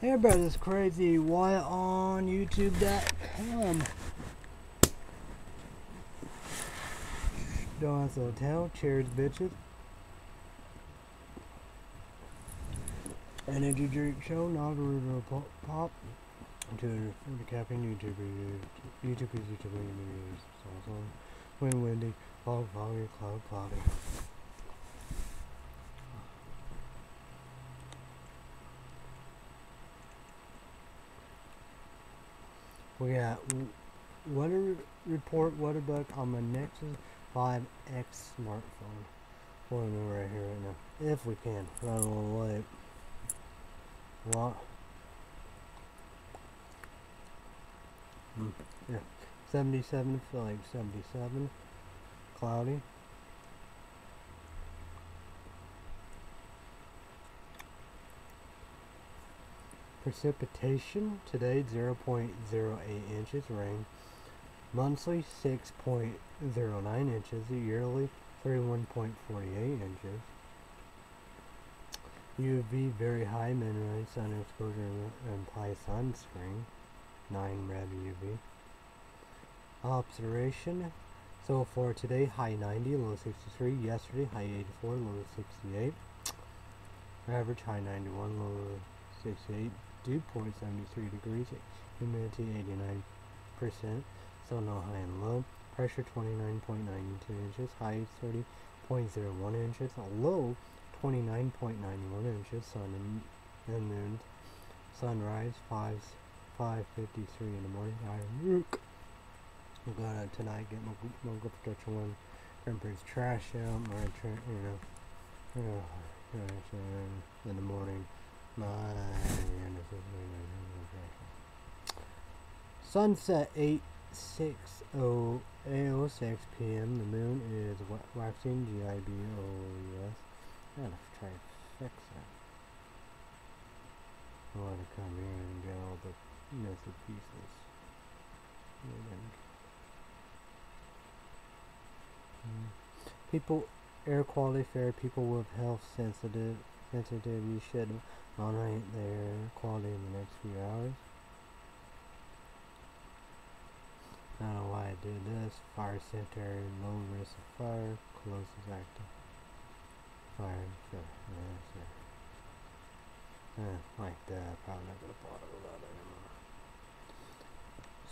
Hey is crazy Wyatt on YouTube.com. Don's Hotel, cheers bitches. Energy drink show, Naruto pop, pop. To the capping YouTube YouTube YouTube also wind windy, fog foggy, cloud cloudy. We got weather report weather book on my Nexus 5X smartphone. We're gonna right here right now. If we can. Run a little late. What? Hmm. Yeah. 77 feel like 77. Cloudy. Precipitation today 0.08 inches rain. Monthly 6.09 inches. Yearly 31.48 inches. UV very high minimum sun exposure implies sunscreen. 9 red UV. Observation. So for today, high 90, low 63. Yesterday, high 84, low 68. Average high 91, low 68. Dew point 73 degrees. Humidity 89%. So no high and low. Pressure 29.92 inches. High 30.01 inches. Low 29.91 inches. Sun and, and moon. Sunrise 5 5.53 in the morning. I look. I'm gonna tonight get my my go protection one. Grandpa's trash out. My you know, you know, trash in, in the morning. Sunset 8 6 p.m. The moon is wa- waxing G I B O U S. I gotta try to fix that. I want to come here and get all the messy pieces. People, air quality fair. People with health sensitive sensitive. sensitivity should monitor their quality in the next few hours. I don't know why I did this. Fire center, low risk of fire, closest active. Fire, sure, yeah, sure. Eh, like that. Probably not gonna bother with that anymore.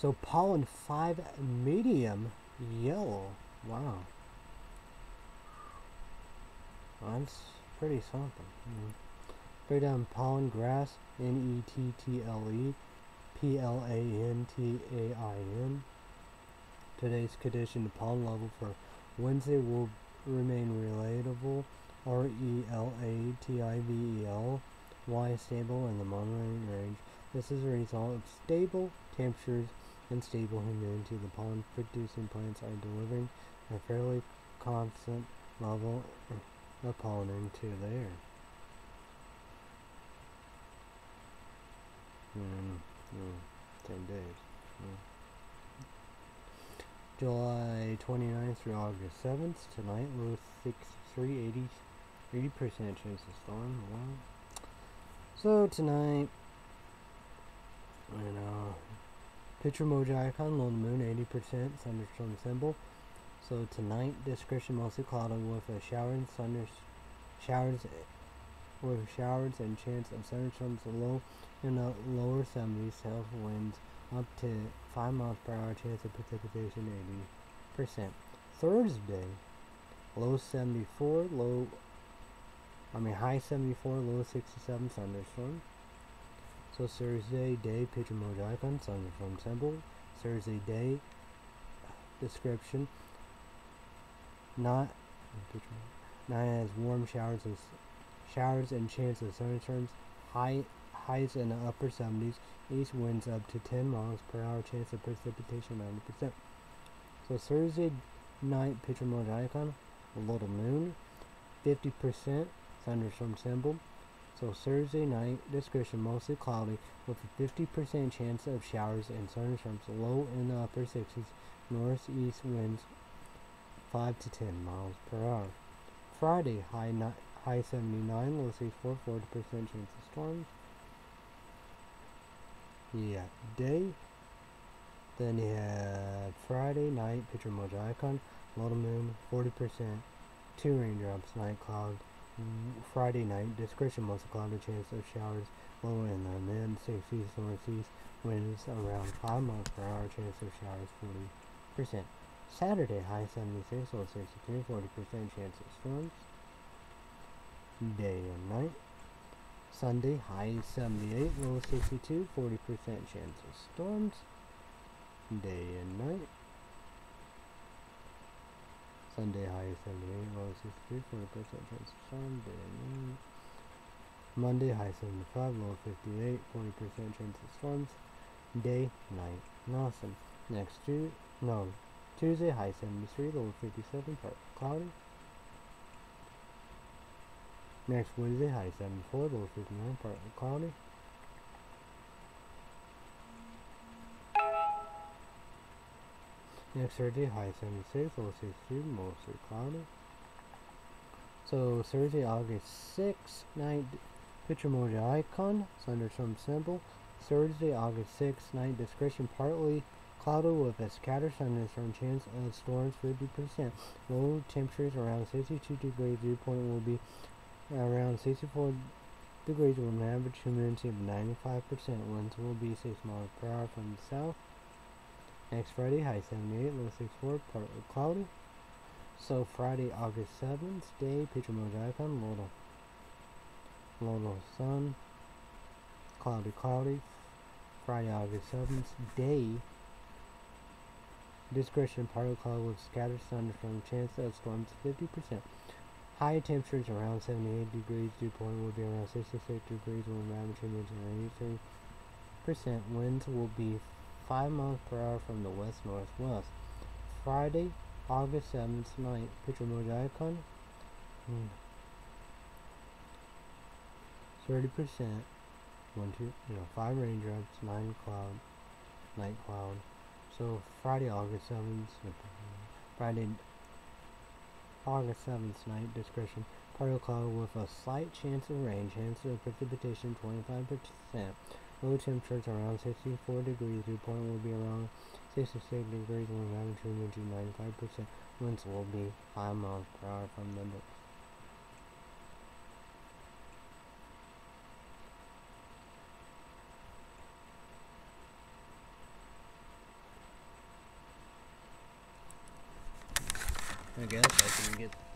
So pollen five medium yellow. Wow. That's pretty something. Mm. Break down pollen grass N E T T L E P L A N T A I N. Today's condition the pollen level for Wednesday will remain relatable R E L A T I V E L Y stable in the monitoring range. This is a result of stable temperatures and stable humidity. The pollen producing plants are delivering a fairly constant level of pollen into the air. Mm, mm, 10 days. Mm. July 29th through August 7th. Tonight, low 63, 80, 80% chance of storm. Wow. So tonight, you know, picture emoji icon, low moon, 80%, thunderstorm symbol. So tonight, description mostly cloudy with a shower and thunder showers, with showers and chance of thunderstorms low in the lower 70s, south winds up to 5 miles per hour, chance of precipitation 80%. Thursday, low 74, low I mean, high 74, low 67, thunderstorm. So Thursday day, picture mode icon, thunderstorm symbol. Thursday day, description. Not, not as warm showers and showers and chance of thunderstorms. High highs in the upper 70s. East winds up to 10 miles per hour. Chance of precipitation 90%. So Thursday night, picture mode icon, a little moon, 50% thunderstorm symbol. So Thursday night, description mostly cloudy with a 50% chance of showers and thunderstorms low in the upper 60s, northeast winds 5 to 10 miles per hour. Friday, high, high 79, low 64, 40% chance of storms. Yeah, day. Then you have Friday night, picture emoji icon, little moon, 40%, two raindrops, night cloud, mm, Friday night, description mostly cloudy, chance of showers, low in the mid 60s, northeast, winds around 5 miles per hour, chance of showers 40%. Saturday, high 76, low 63, 40% chance of storms. Day and night. Sunday, high 78, low 62, 40% chance of storms. Day and night. Sunday, high 78, low 63, 40% chance of storms. Day and night. Monday, high 75, low 58, 40% chance of storms. Day, night, and awesome. Next Tuesday, no, Tuesday, high 73, low 57, part cloudy. Next Wednesday, high 74, low 59, partly cloudy. Next Thursday, high 76, low 62, mostly cloudy. So Thursday, August 6th, night, picture emoji icon, thunderstorm symbol. Thursday, August 6th, night, discretion partly cloudy with a scattered thunderstorm chance of storms 50%. Low temperatures around 62 degrees. Dew point will be around 64 degrees with an average humidity of 95%. Winds will be 6 miles per hour from the south. Next Friday, high 78, low 64, partly cloudy. So Friday, August 7th, day, picture mode icon, little, little sun, cloudy, cloudy. Friday, August 7th, day, discretion, partly cloudy with scattered thunderstorm, chance of storms 50%. High temperatures around 78 degrees. Dew point will be around 66 degrees an average humidity 93%. Winds will be 5 miles per hour from the west northwest. Friday, August 7th night. Picture emoji icon. Hmm. 30%. One, two, you know, 5 raindrops, 9 cloud, night cloud. So Friday, August 7th. Friday, August 7th night discretion. Partial cloud with a slight chance of rain. Chance of precipitation 25%. Low temperatures around 64 degrees. Dew point will be around 66 degrees average humidity 95%. Winds will be 5 miles per hour from the north. I guess I can get.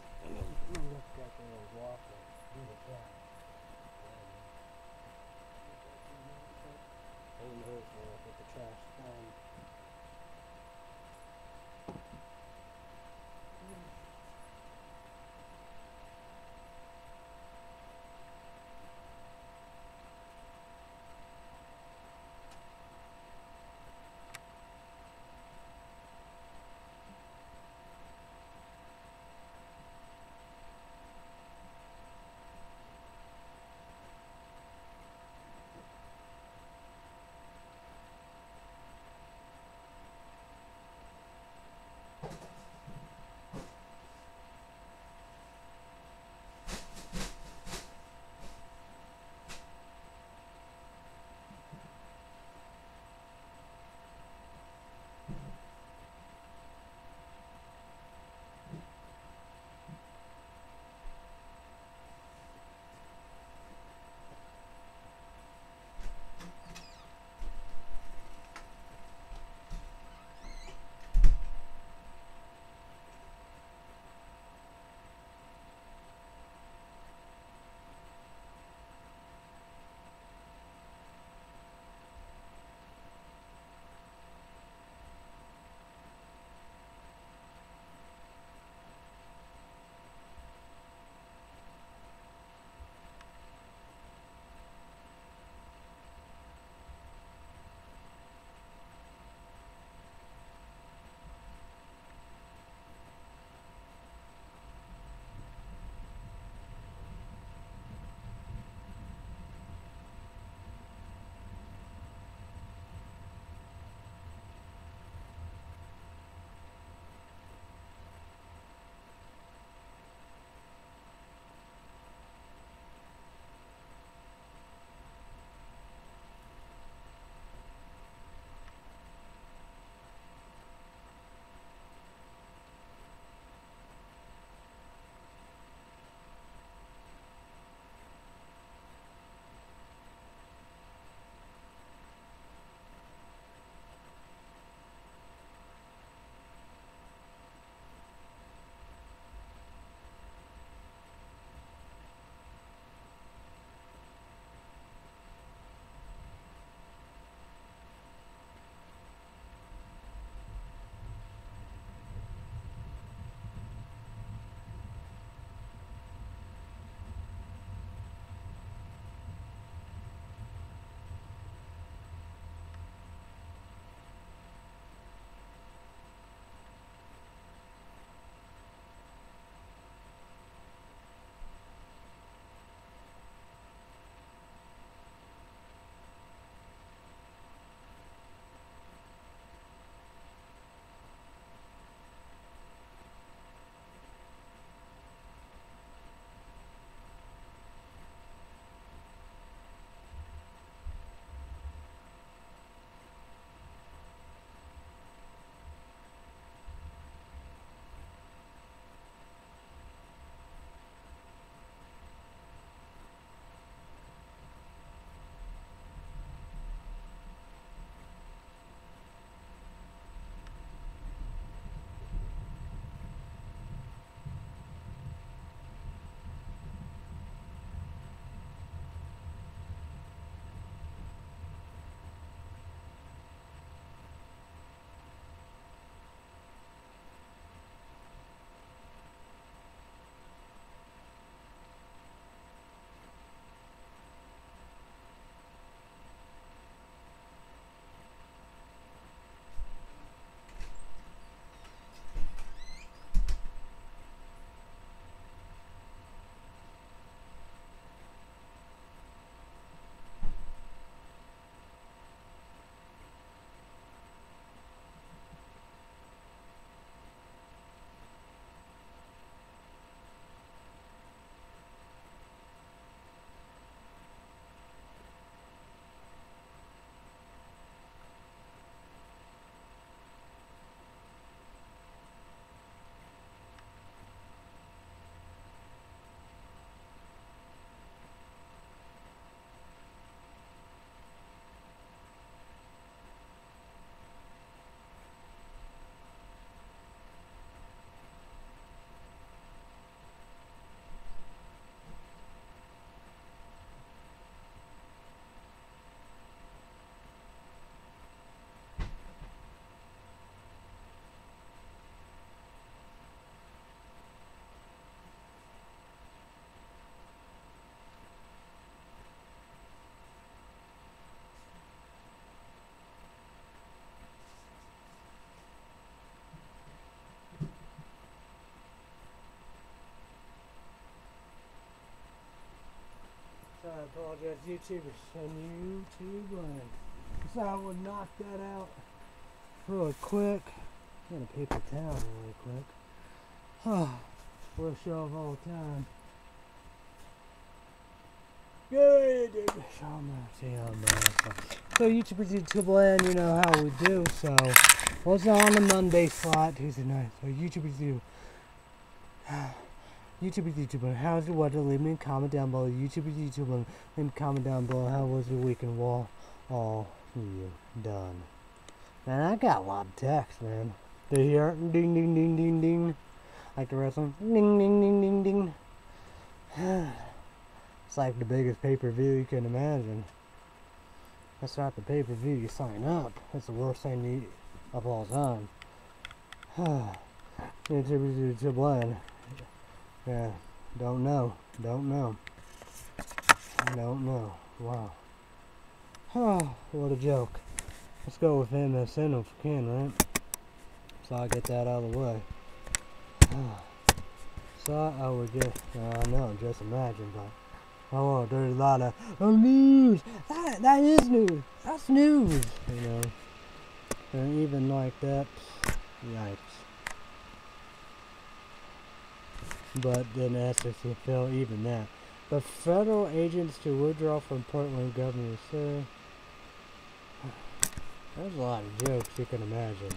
Apologize, YouTubers. And YouTube land. So I would knock that out real quick. Get a paper towel really quick. Oh, we'll show of all time. Good. So YouTubers, YouTube land, you know how we do. So what's on the Monday slot, Tuesday night? So YouTubers do. YouTubers, YouTuber, how's your weather? Leave me a comment down below. YouTubers, YouTuber, leave me a comment down below. How was your weekend? Well, all you done. Man, I got a lot of text, man. Do you hear? Ding, ding, ding, ding, ding. Like the rest of. Ding, ding, ding, ding, ding. it's like the biggest pay-per-view you can imagine. That's not the pay-per-view you sign up. That's the worst thing you, of all time. YouTube YouTubers, YouTube, yeah, don't know. Don't know. Don't know. Wow. Oh, what a joke. Let's go with MSN if we can, right? So I get that out of the way. So I would just, I uh, know, just imagine, but oh, there's a lot of oh, news. That that is news. That's news, you know. And even like that, yikes. But then SEC fell even that. The federal agents to withdraw from Portland governor said, there's a lot of jokes you can imagine.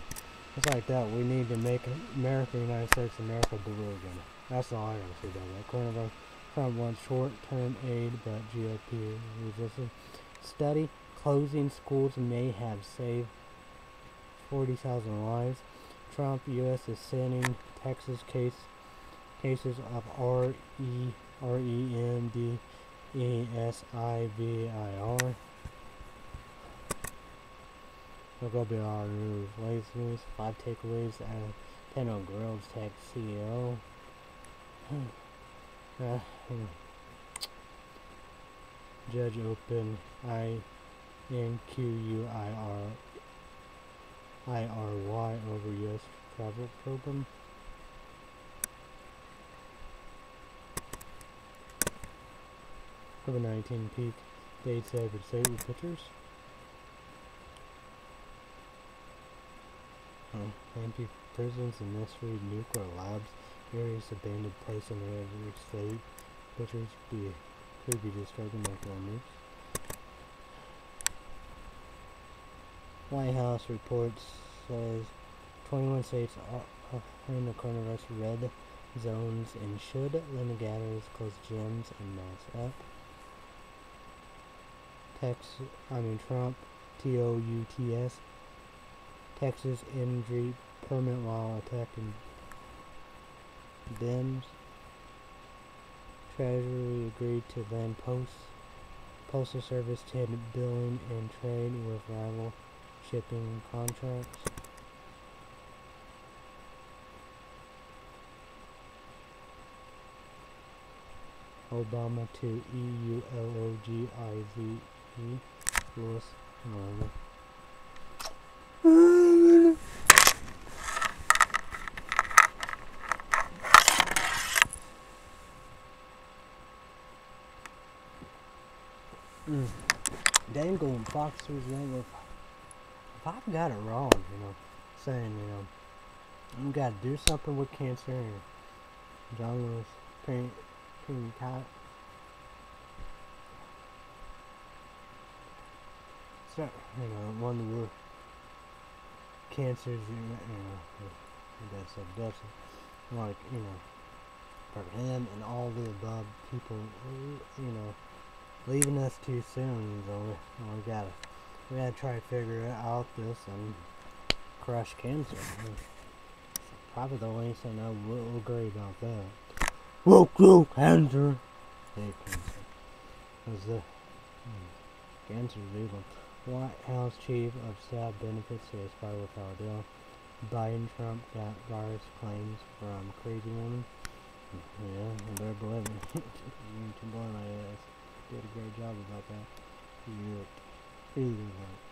It's like that. We need to make America, United States, America blue again. That's all I gotta say about that. Coronavirus Trump wants short-term aid, but GOP resisted. Study closing schools may have saved 40,000 lives. Trump, U.S. is sending Texas case cases of R E R E N D E S I V I R. We're gonna be our news. Five takeaways and ten on Girls Tech CEO. uh, Judge open I N Q U I R I R Y over U.S. travel program. COVID-19 peak dates state with pictures. Oh, empty prisons and necessary nuclear labs, various abandoned places in every state. Pictures be could be disturbing local news. White House reports says 21 states are in the coronavirus red zones and should limit gatherings, close gyms, and mask up. Texas, I mean Trump, T-O-U-T-S, Texas injury permit while attacking Dems. Treasury agreed to lend post Postal Service 10 billion in trade with rival shipping contracts. Obama to E-U-L-O-G-I-Z Louis Norman. Mm. Was wrong with. If I've got it wrong, you know, saying, you know, you gotta do something with cancer and John Lewis, Penny, Penny You know, one of the cancers, you know, you that's a death, like, you know, for him and all the above people, you know, leaving us too soon, so we, we gotta, we gotta try to figure out this and crush cancer. Probably the only thing I will agree about that. Woke, woke, cancer. Hate cancer. Cause the, cancer is evil. White House Chief of Staff benefits fight with Philadelphia. Biden Trump got virus claims from crazy woman. Yeah, I better believe me. you can blow my ass. Did a great job about that. You. Either way.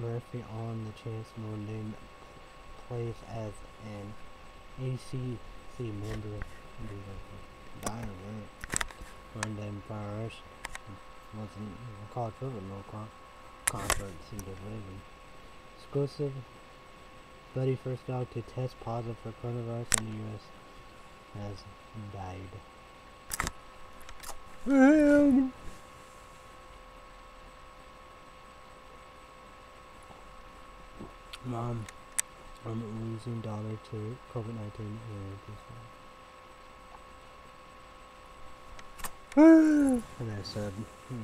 Murphy on the chance Dame plays as an ACC member. of Dire Notre Dame Fire wasn't college football, no con conference in division. Exclusive. Buddy first dog to test positive for coronavirus in the U.S. has died. Mom, I'm losing daughter to COVID-19 and I said, hmm.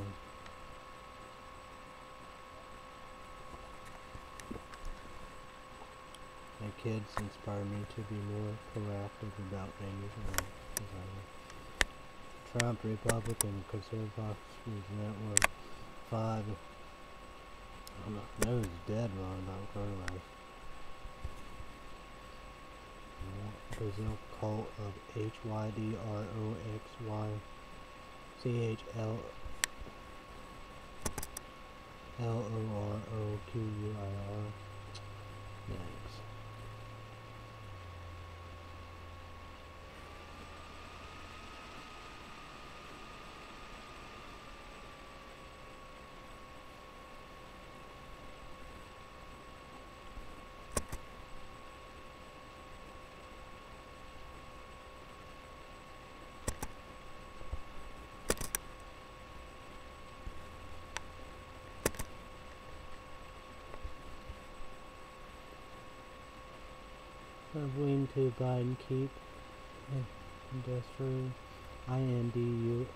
My kids inspire me to be more proactive about things. Trump, Republican, Conservative Fox News Network, 5. I'm not, that was dead wrong about coronavirus. Brazil cult of H Y D R O X Y C H L L O R O Q U I R. Yikes. of wing to Biden keep. Industrial. I N D U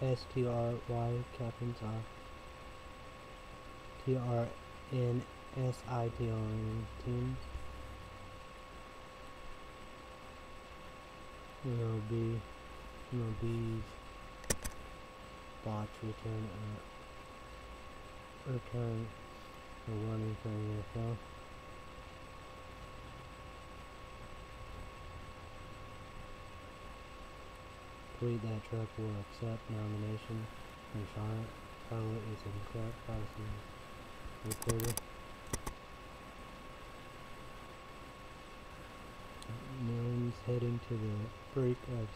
S T R Y captains are T R N S I T O N team MLB MLB's botch return uh, return the warning for NFL tweet that truck will accept nomination and is incorrect policy. Reporter. Millions heading to the brink of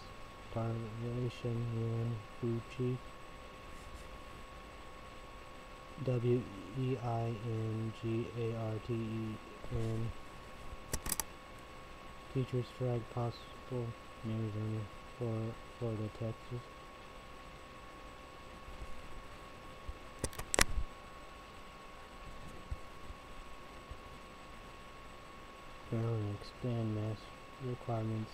starvation Yuan Fuji. W E I N G A R T E N. Teachers strike possible. In Arizona for Florida, Texas. Maryland expand mass requirements.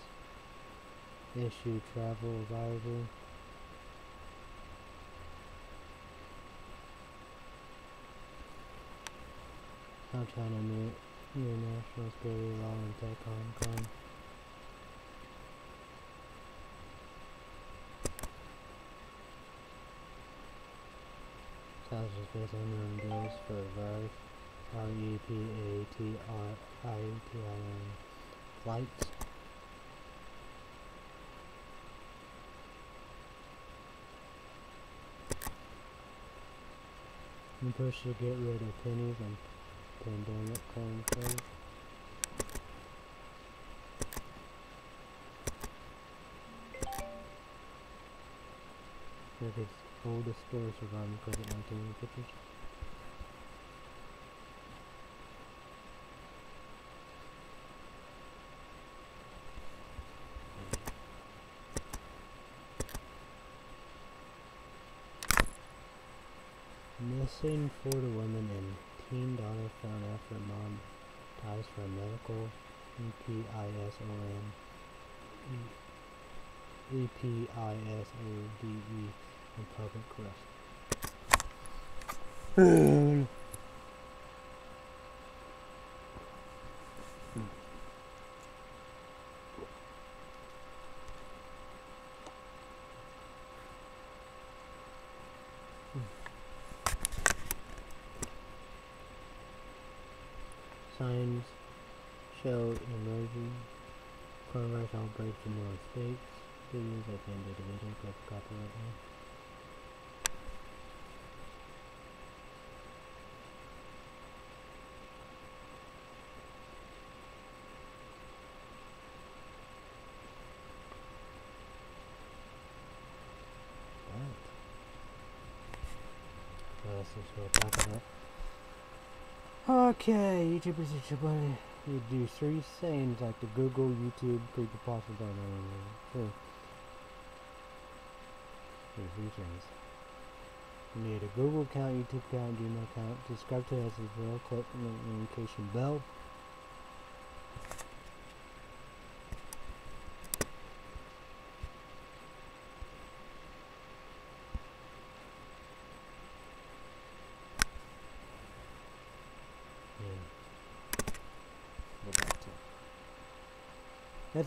Issue travel advisory. How China new international security law and Hong Kong. Thousands of unknown bills for VARS, R-E-P-A-T-R-I-T-I-N flights. And push to get rid of pennies and pandemic claim credit. That is oldest story surviving COVID-19 pictures. Missing Florida woman and teen daughter found after mom dies from medical E-P-I-S-O-N E-P-I-S-O-D-E in public rest. Signs show emerging coronavirus outbreaks in more states. Videos at the end of the video, click copyright now. Just gonna talk about. Okay, YouTubers and you do three things like the Google, YouTube, Creepypasta, True. Do three things. You need a Google account, YouTube account, Gmail account. Subscribe to us as well. Click the notification bell.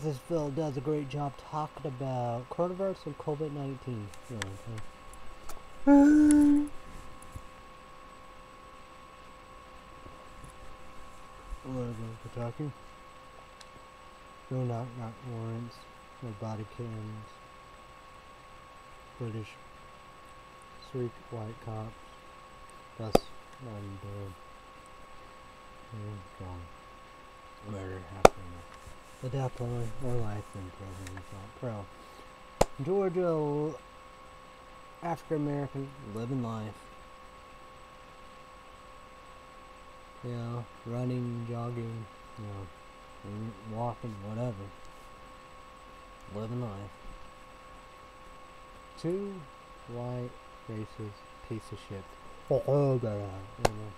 This Phil does a great job talking about coronavirus and COVID-19. Yeah, okay. talking. No knock knock warrants, no body cams. British three white cops. That's dead. And oh, gone. Murder happening. The death penalty or life prison pro. Georgia African American living life. You know, running, jogging, you know, mm, walking, whatever. Living life. Two white racist piece of shit. Oh, God. you know,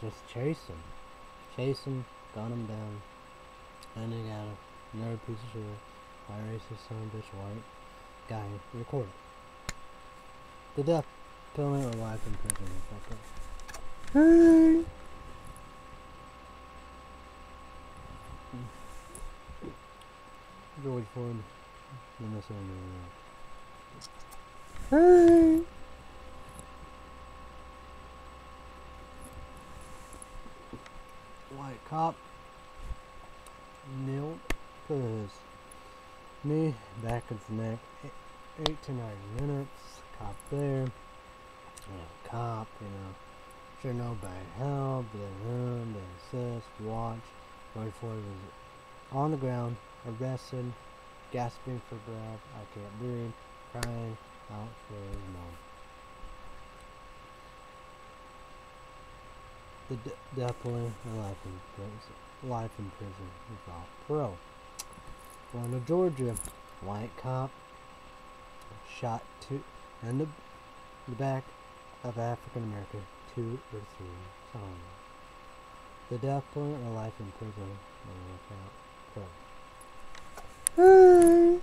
just chase them. Chase them, gun them down. And they got another piece of shit. White racist son of a bitch white guy recorded. The death penalty or life in prison. Hey. George Floyd, Minnesota. Hey. White cop nailed his knee back of the neck. Eight to nine minutes. Cop there. Yeah, cop, you know. Sure nobody help, they run, they assist, watch. Right before he was on the ground, arrested, gasping for breath, I can't breathe, crying out for his mom. The death penalty life in prison. Life in prison without parole. Going to Georgia, white cop shot two in the, the back of African American two or three times. The death penalty or life in prison without parole.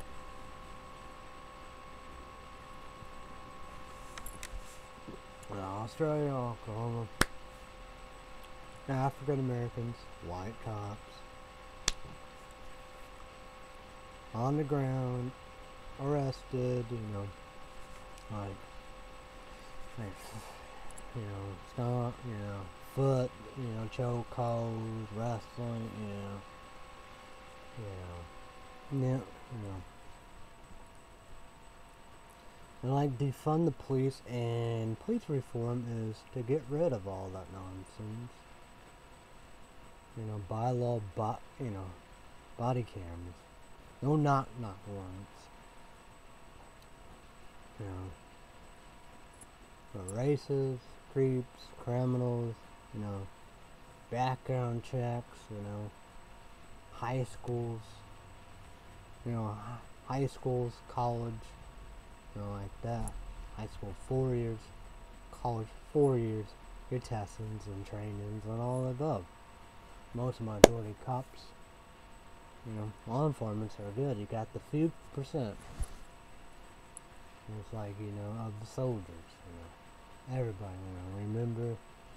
Australia, Oklahoma. African Americans, white cops, on the ground, arrested, you know, like, like you know, stomp, you know, foot, you know, choke holds, wrestling, you know, you know, yeah, you know. And like defund the police and police reform is to get rid of all that nonsense. You know, by law, but you know, body cams. No knock knock warrants. You know, for races, creeps, criminals, you know, background checks, you know, high schools, you know, high schools, college, you know, like that. High school four years, college four years, your testings and trainings and all above most of my majority cops, you know, law informants are good. You got the few percent. It's like, you know, of the soldiers, you know. Everybody, you know, remember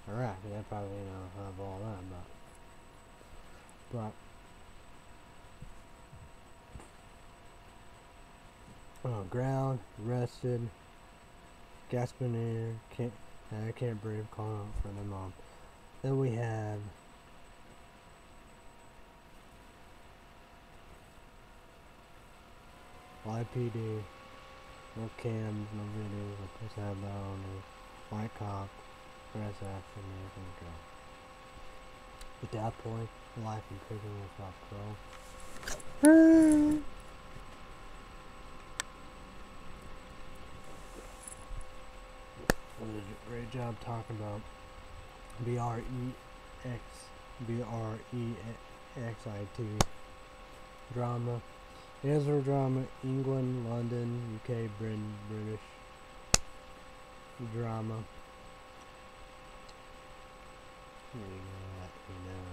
Iraq. They probably, you know, have all that, but, but, uh, ground, rested, gasping air, can't, I can't breathe, calling out for their mom. Then we have YPD, no cams, no I just have the white cop, press action, American go. At that point, life in prison was not. What is it, great job talking about B R E X B R E X I T drama. Israel drama, England, London, UK, Britain, British drama. We got, you know,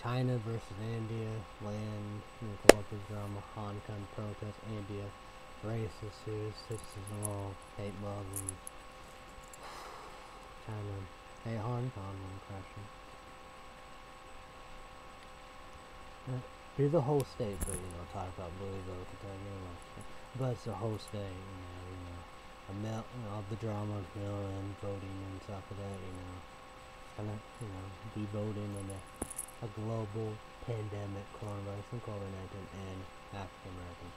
China versus India, land, Columbus drama, Hong Kong protest, India, racist citizens law, hate Muslims, China, hate Hong Kong, one question. Be the whole state, but you know, talk about Louisville, Kentucky, election. But it's the whole state, you know, you know, a mil, you know, the drama, million voting and stuff like that, you know, kind of, you know, be voting in a, a global pandemic, coronavirus and COVID-19 and African American.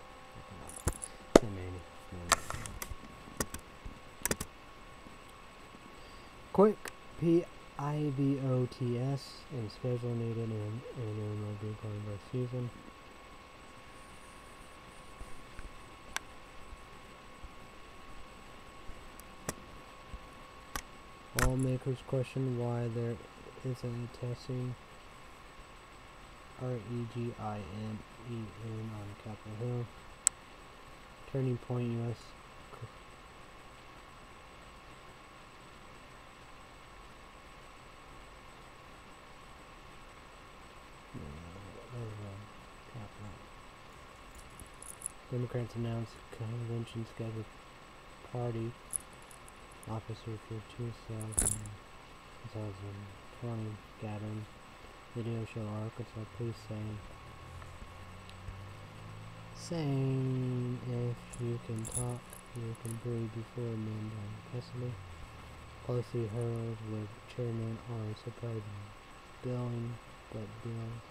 Quick P I V O T S and schedule needed in annual MLB coronavirus season. All makers question why there isn't a testing R-E-G-I-N-E-N on Capitol Hill. Turning Point U.S. Democrats announced convention scheduled party officer for 2020 gathering. Video show Arkansas police saying, saying if you can talk, you can breathe before in custody. Policy hurdles with chairman on surprising billing, but bills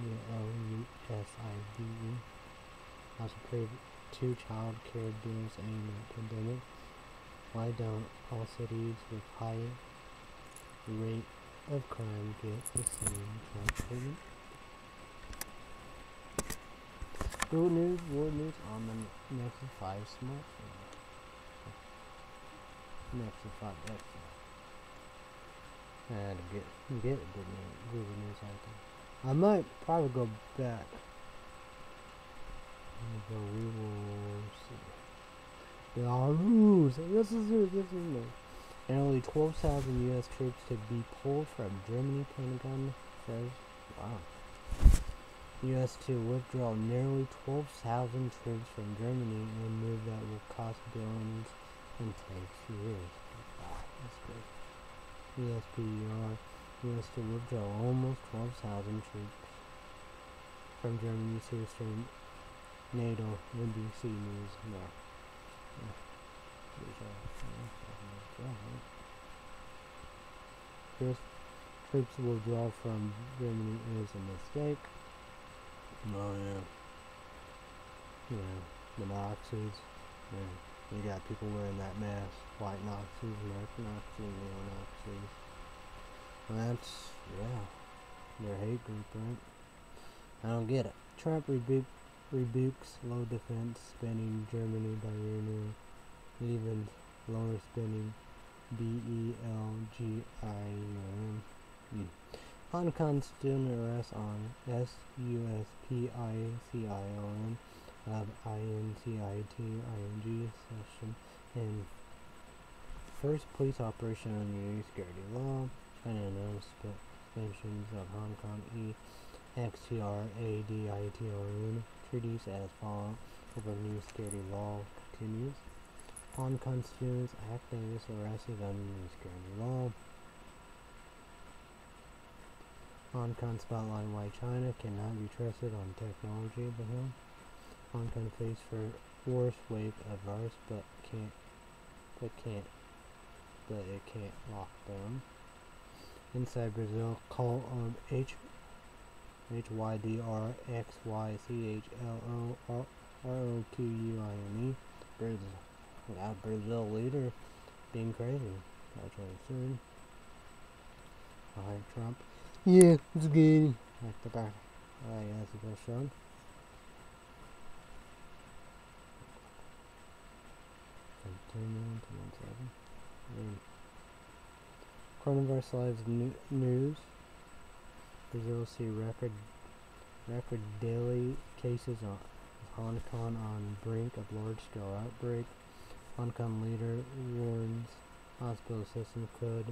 B-L-U-S-I-D-E. Approved two child care bills aimed at pandemic. Why don't all cities with high rate of crime get the same child treatment? Good news, world news on the Nexus 5 smartphone. Nexus 5 X. I had to get, get Google News out I might probably go back. So we will see. Belarus! This is it, this is. And only 12,000 U.S. troops to be pulled from Germany, Pentagon says. Wow. U.S. to withdraw nearly 12,000 troops from Germany in a move that will cost billions and take years. Wow, that's good. USPER, U.S. to withdraw almost 12,000 troops from Germany to eastern NATO, NBC News, no. First, troops will draw from Germany is a mistake. Oh yeah. Yeah, the Nazis. Yeah. You got people wearing that mask. White Nazis, American Nazis, neo-Nazis. That's, yeah, their hate group, right? I don't get it. Trump rebuked rebukes low defense spending Germany by renewing even lower spending B-E-L-G-I-O-N. Mm. Hong Kong student arrest on S-U-S-P-I-C-I-O-N of I-N-C-I-T-I-N-G session and first police operation on the security law. China announced suspensions of Hong Kong E X-T-R-A-D-I-T-O-N treaties as follow over new security law continues. Kong students activists arrested under new security law. Hong spotlight why China cannot be trusted on technology but Hill. Hong Kong face for worst wave of virus but can't but can't but it can't lock them. Inside Brazil, call on H H Y D R X Y C H L O R O Q U I N E. Brazil. Brazil leader being crazy. That's I. Alright, Trump. Yeah, it's good. Like the back. Oh, Alright, that's the best one. From 10 to 1 7. Hmm. Coronavirus Lives new- News. Brazil see record record daily cases on Hong Kong on brink of large-scale outbreak. Hong Kong leader warns hospital system could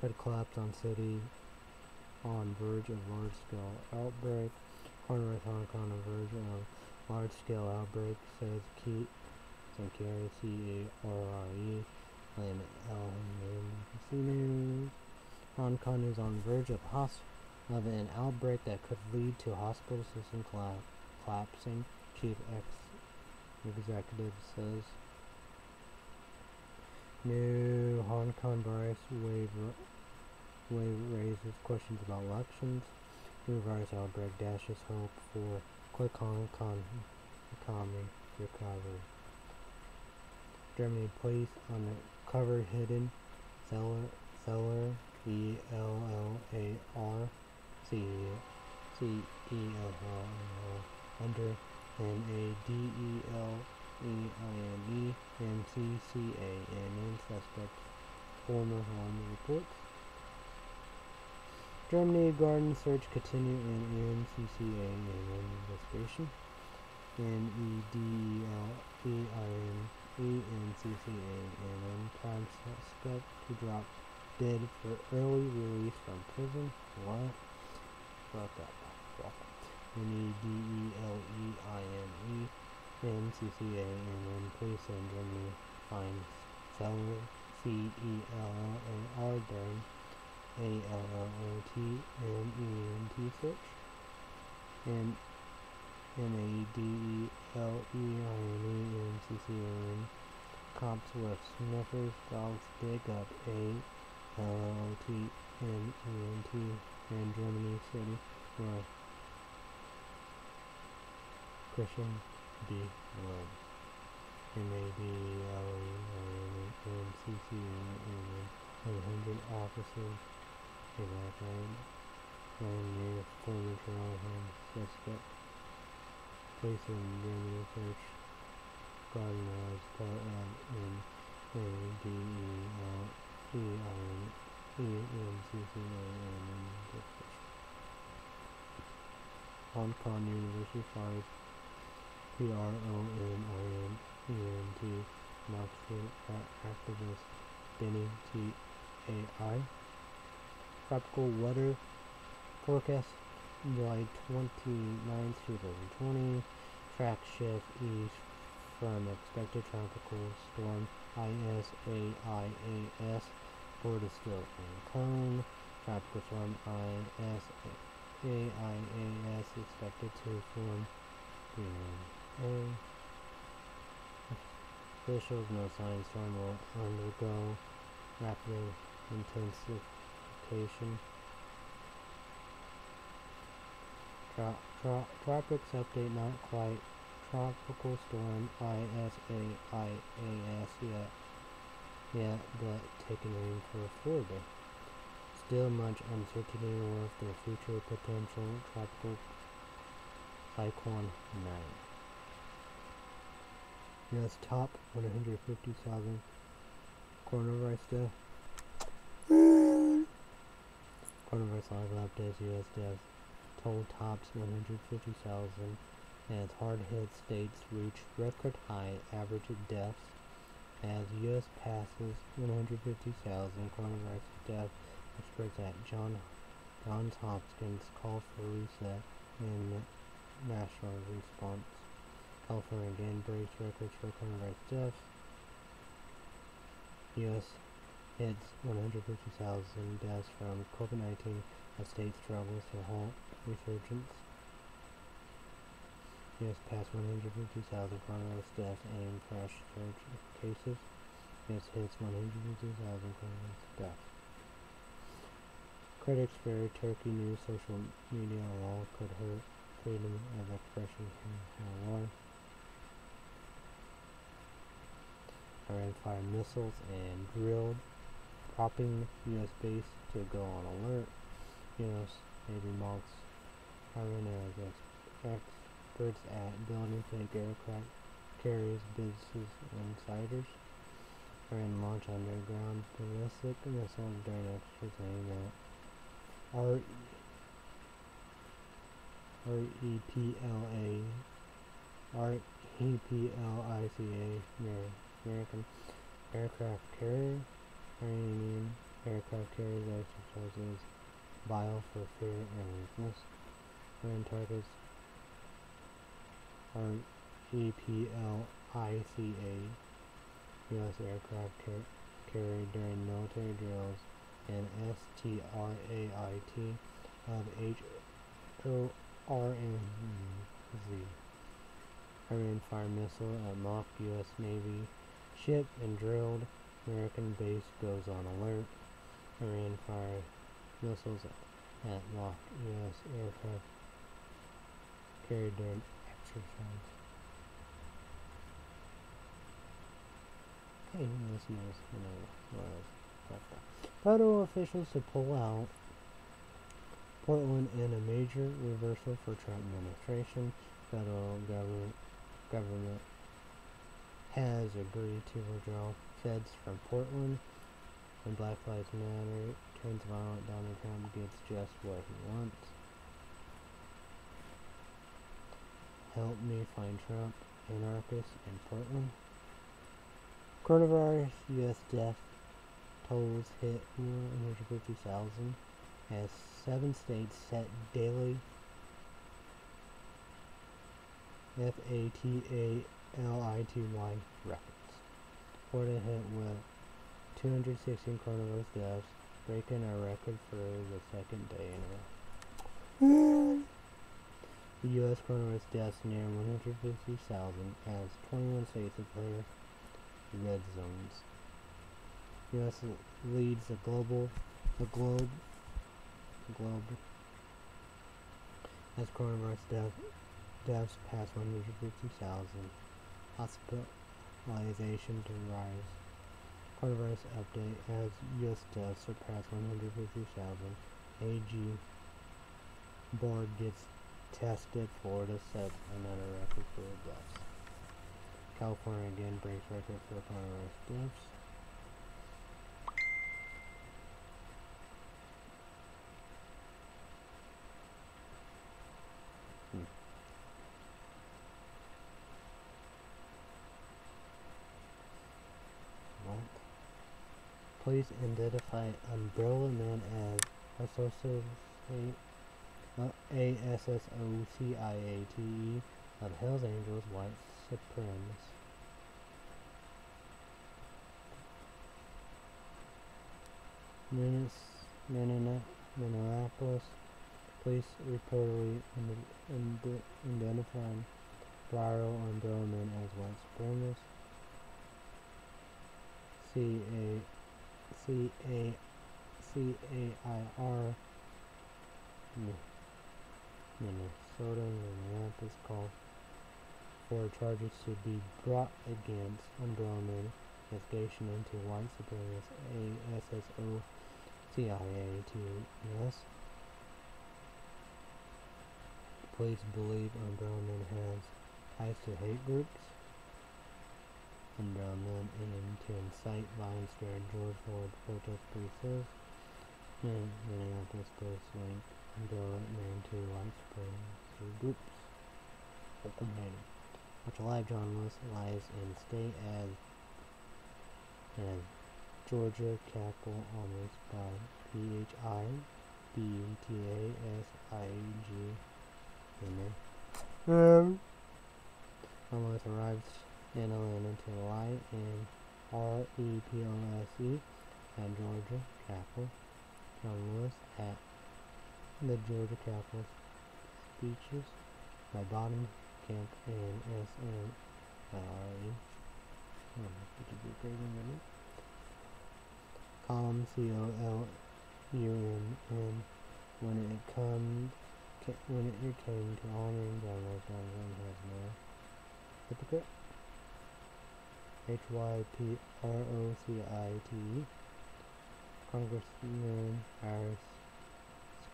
could collapse on city on verge of large-scale outbreak. Coronavirus Hong Kong on verge of large-scale outbreak says Keith Sankari C-A-R-R-E and L News. Hong Kong is on verge of of an outbreak that could lead to hospital system colla- collapsing. Chief ex executive says. New Hong Kong virus wave wave raises questions about elections. New virus outbreak dashes hope for quick Hong Kong economy recovery. Germany police on cover hidden seller seller E L L A R C C E L L A R under N A D E L E I N E M C C A N N suspect former home reports. Germany garden search continue in NCCA and investigation. N E D E L E I N E N C C A N N prime suspect to drop dead for early release from prison. What? Fuck up. Fuck. N E D E L E I N E N C C A N N police in Germany find seller C E L L A R during A L L O T N E N T search. And N A D E L E I N E N C C A N cops with sniffers dogs dig up A L O T N E N T in Germany City where Christian B. Love. M A D L E I N N C C A N N hundred officers evacuated and near former Toronto home suspect. Police in Germany search part of in A D E L E I N E N C C A N N. Hong Kong University fires P R O N I N E N T Marxist activist Benny T A I. Tropical weather forecast July 29th, 2020. Track shift east from expected tropical storm ISAIAS. Florida still in cone. Tropical storm ISAIAS expected to form DNA. Officials no sign storm will undergo rapid intensification. Tro- tro- tropics update not quite tropical storm ISAIAS yet, yet but taking aim for Florida. Still much uncertainty with the future potential tropical cyclone 9. U.S. top 150,000 coronavirus death. Coronavirus live updates U.S. deaths toll tops 150,000 as hard-hit states reach record high average deaths as U.S. passes 150,000 coronavirus deaths. Experts at John Johns Hopkins call for reset in national response. California again breaks records for coronavirus deaths. U.S. hits 150,000 deaths from COVID-19 as state struggles to halt resurgence. U.S. passed 150,000 coronavirus deaths and of cases. U.S. hits 150,000 coronavirus deaths. Critics fear Turkey news social media law could hurt freedom of expression in Iran. Iran fired missiles and drilled, propping U.S. base to go on alert. U.S. Navy mocks Iran as ex- experts at building fake aircraft carriers, businesses, insiders. and launch underground ballistic missiles during exercise at R R E P L A R E P L I C A American aircraft carrier Iranian aircraft carriers exercises bile for fear and weakness. Iran targets are EPLICA U.S. aircraft car- carried during military drills and STRAIT of HORMUZ. Iran fired missile at mock U.S. Navy ship and drilled. American base goes on alert. Iran fired missiles at mock U.S. aircraft carried during Okay, this knows, you know. Federal officials to pull out Portland in a major reversal for Trump administration. Federal government government has agreed to withdraw feds from Portland. When Black Lives Matter turns violent, Donald Trump gets just what he wants. Help me find Trump, anarchist in Portland. Coronavirus U.S. death tolls hit 150,000 as seven states set daily FATALITY records. Florida hit with 216 coronavirus deaths, breaking a record for the second day in a row. The U.S. coronavirus deaths near 150,000 as 21 states declare red zones. U.S. leads the global, the globe, the globe as coronavirus death, deaths pass 150,000. Hospitalization to rise. Coronavirus update as U.S. deaths surpass 150,000. AG board gets tested. Florida set another record for deaths. California again breaks record for coronavirus deaths. Hmm. Please identify Umbrella Man as associate A-S-S-O-C-I-A-T-E of Hells Angels White Supremacists. Minneapolis police reportedly identified viral umbrella men as white supremacists. C-A C A C A I R Minnesota Minneapolis call for charges to be brought against Umbrella Men investigation into white supremacist ASSO CIA to. Police believe Umbrella Men has ties to hate groups uh, aiming to incite violence during George Floyd protest police and Minneapolis police link umbrella name to white supremacy groups. Open Watch a live John Lewis lies in state as as Georgia capital almost by P H I B T A S I G Amen. Um almost arrives in Atlanta to lie in R-E-P-O-S-E at Georgia Capitol. John Lewis at the Georgia Capitol speeches by Bottom Camp and S-N-R-E. Column C-O-L-U-M-N when it comes when it came to honoring Lewis, John has no hypocrite. H-Y-P-R-O-C-I-T-E. Congressman Harris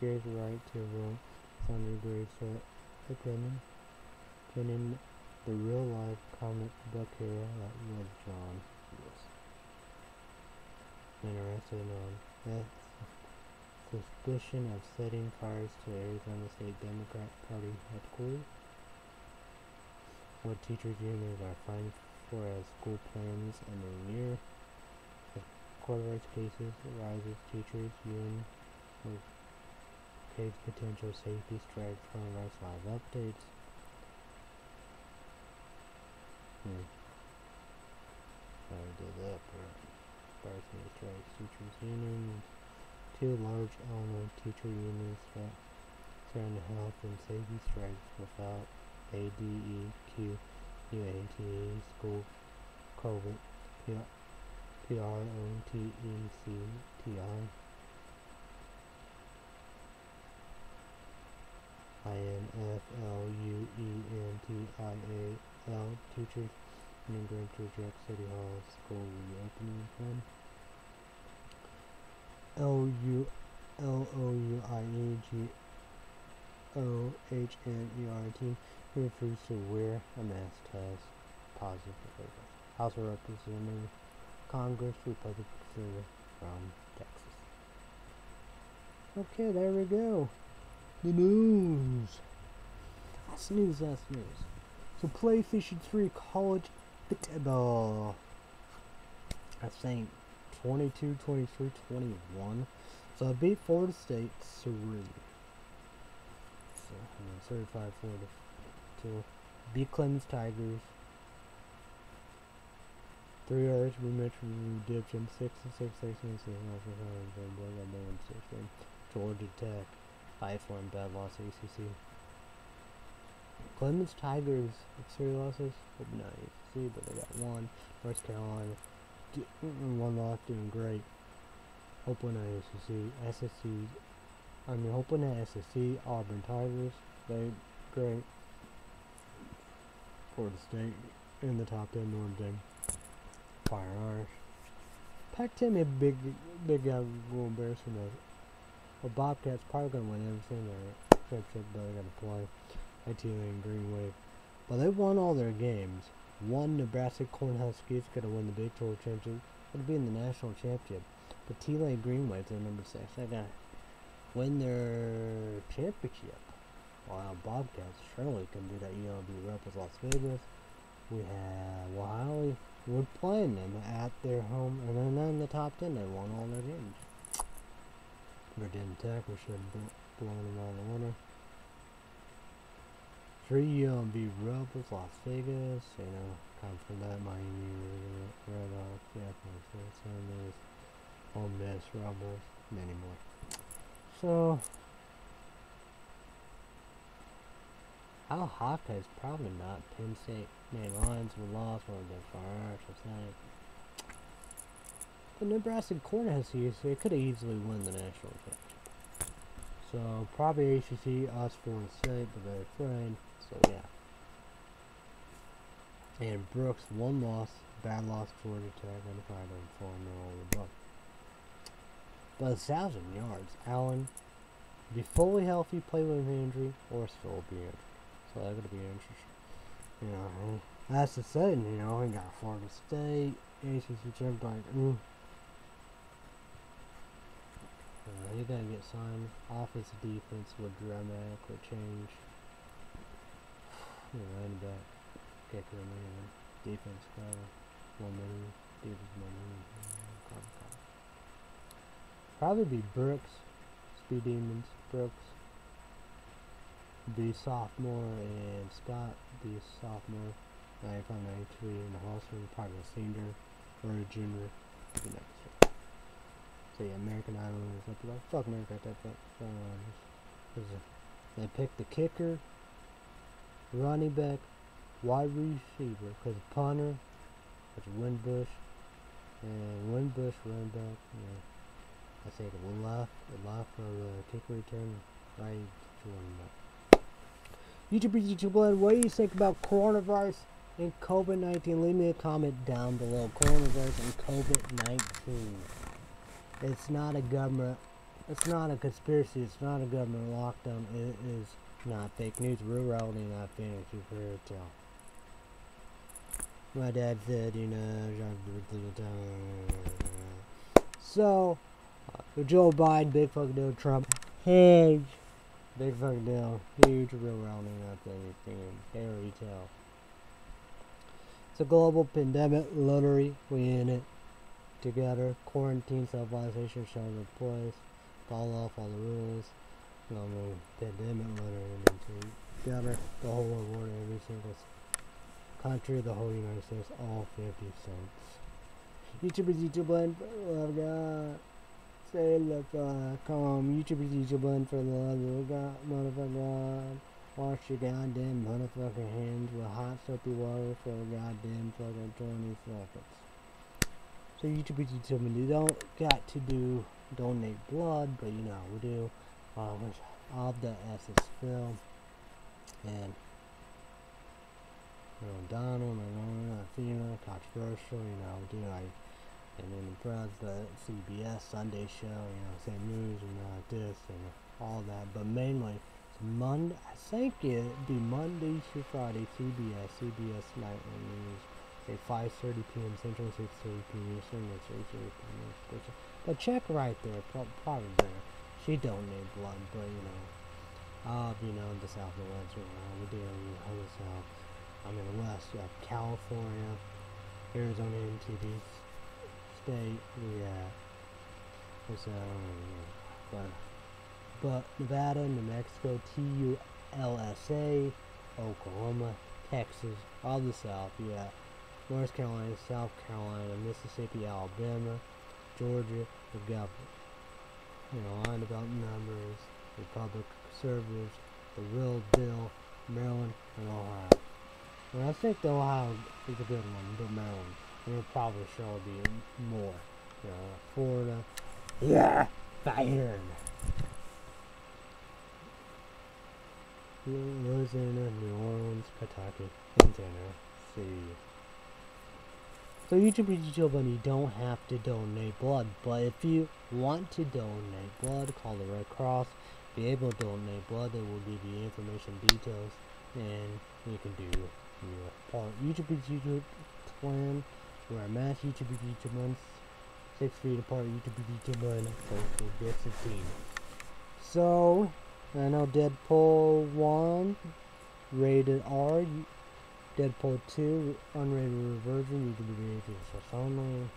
scarce right to vote Sunday grade set opinion, pinning the real life comic book hero that was John Lewis. arrested on suspicion of setting fires to Arizona State Democrat Party headquarters. What teachers unions are fined for as school plans in a year. The court rights cases arises teachers union case potential safety strikes coronavirus live updates. Hmm. I did that part. Varsity strikes teachers unions. Two large Illinois teacher unions that threaten health and safety strikes without ADEQ UATE school COVID P R O T E C T I N F L U E N T I A L teachers immigrant reject City Hall school reopening plan. L U L O U I E G O H N E R T refuse to wear a mask test positive. House of Representatives, Congress, Republican from Texas. Okay, there we go. The news. That's news, that's news. So play Fishing 3 College Football. I think 22, 23, 21. So I beat Florida State 3. So I'm certified Florida to beat Clemson Tigers. Three hours rematch redemption, six and six, six and six, Georgia Tech, five one bad loss ACC. Clemson Tigers, three losses, hope not ACC, but they got one. North Carolina, one loss, doing great. Hope win ACC, SSC, I mean, hoping at SSC, Auburn Tigers, they great. Florida State in the top 10 Notre Dame. Fire Irish. Pac-10 a big, big uh, embarrassing though. Well, Bobcats probably gonna win everything they're championship, but they're gonna play ITLA and Green Wave. But they won all their games. One Nebraska Cornhuskers gonna win the Big 12 championship. Gonna be in the national championship. But Tulane Green Waves are number six. They gotta win their championship. Wow, Bobcats surely can do that. UNLV Rebels Las Vegas. We have Wiley. We're playing them at their home, and then in the top 10, they won all their games. Virginia Tech, we should have blown them all the winner. Three UNLV Rebels, Las Vegas, you know, come from that Miami, Red Hawks, yeah, Sanders, Ole Miss Rebels, many more. So, Al Haka is probably not Penn State. Man, lines were lost one of the far Athletic. The Nebraska Cornhuskers, they could have easily won the national championship. So, probably ACC, us, Florida State, but they're afraid. So, yeah. And Brooks, one loss, bad loss, Georgia Tech, and probably don't form all the book. But a thousand yards, Allen, be fully healthy, play with an injury, or still be injured. So that's gonna be interesting. You know, that's the thing. You know, we got Florida State, ACC champion. Mm. Uh, you gotta get signed. Offense, defense would dramatically change. You know, running back, kicker, man. Defense, of one minute. Defense, one. Probably be Brooks, Speed Demons, Brooks, be sophomore and Scott be sophomore. 95, 93 and the Hallstrom, probably a senior or a junior the next year. American Idol is up there. Fuck America at that point. Um, they picked the kicker, running back, wide receiver, because punter, is Winbush, and Winbush running back, you know, I say the left, the left for the kicker return, right, running back. YouTuber, YouTube Land, what do you think about coronavirus and COVID-19? Leave me a comment down below. Coronavirus and COVID-19. It's not a government, it's not a conspiracy, it's not a government lockdown. It is not fake news, real reality, not fantasy fairy tale. My dad said, you know, So, uh, Joe Biden, big fucking deal. Trump, huge, big fucking deal. Huge, real rounding up everything in fairy tale. It's a global pandemic, literally, we in it together. Quarantine, self-isolation, in place. Follow off all the rules. The pandemic, and together. The whole world, every single country, the whole United States, all 50 states. YouTubers, YouTuber, love God. Say the fuck um, YouTubers, YouTuber, for the love of God, motherfucker God. Wash your goddamn motherfucking hands with hot soapy water for a goddamn fucking 20 seconds. So YouTubers, YouTuber, you don't got to do donate blood, but you know we do. Uh, of the essence film and you know, Donald, Malone, Athena, controversial, you know, do like and then the press, the CBS Sunday show, you know, same news and uh, this and all that. But mainly, Monday. I think it'd be Monday through Friday. CBS, CBS Nightly News, say 5:30 p.m. Central, 6:30 p.m. Eastern, and 3:30 p.m. But check right there, probably there. She don't need blood, but you know, uh, you know, the South and West, you know, we do in the South. I'm in the West. You have California, Arizona, MTV, state yeah. at. What's? But, but Nevada, New Mexico, TULSA, Oklahoma, Texas, all the South, yeah. North Carolina, South Carolina, Mississippi, Alabama, Georgia, we got, you know, on about numbers, Republic conservatives, the real deal, Maryland, and Ohio. And I think the Ohio is a good one, but Maryland. We'll probably show be more. You know, Florida. Yeah, fired. Louisiana, New Orleans, Kentucky, and Tennessee. So YouTube and you don't have to donate blood, but if you want to donate blood, call the Red Cross. Be able to donate blood, they will give you information details, and you can do your part. YouTube YouTube plan wear a mask, YouTube YouTube months, six feet apart, YouTube YouTube one, social distancing. So, I know Deadpool 1, rated R, Deadpool 2, unrated version, YouTube video so only.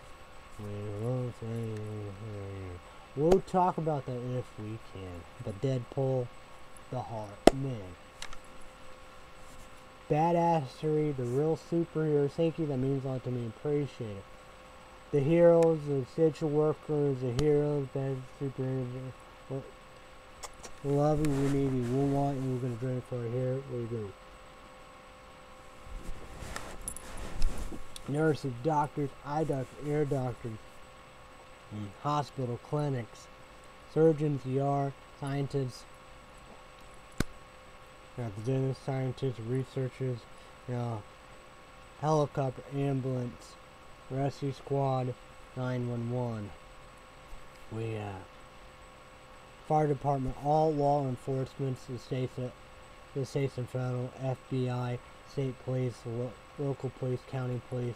We'll talk about that if we can. But Deadpool, the heart, man badassery, the real superhero Thank you, that means a lot to me. Appreciate it. The heroes, the essential workers, the heroes, bad superheroes. Uh, well, love you, we need you, we want you, we're gonna drink for here. We go. Nurses, doctors, eye doctors, ear doctors, hospital, clinics, surgeons, ER, scientists, you the dentists, scientists, researchers, you know, helicopter, ambulance, rescue squad, 911. We, uh, fire department, all law enforcement, the states, the states and federal, FBI, state police, lo local police, county police,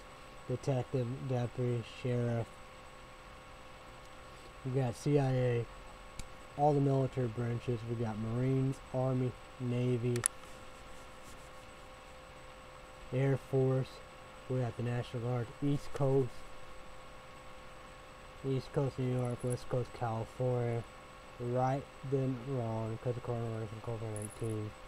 detective, deputy, sheriff. We got CIA, all the military branches. We got Marines, Army, Navy, Air Force, we got the National Guard, East Coast, East Coast New York, West Coast California, right then wrong because of coronavirus and COVID-19.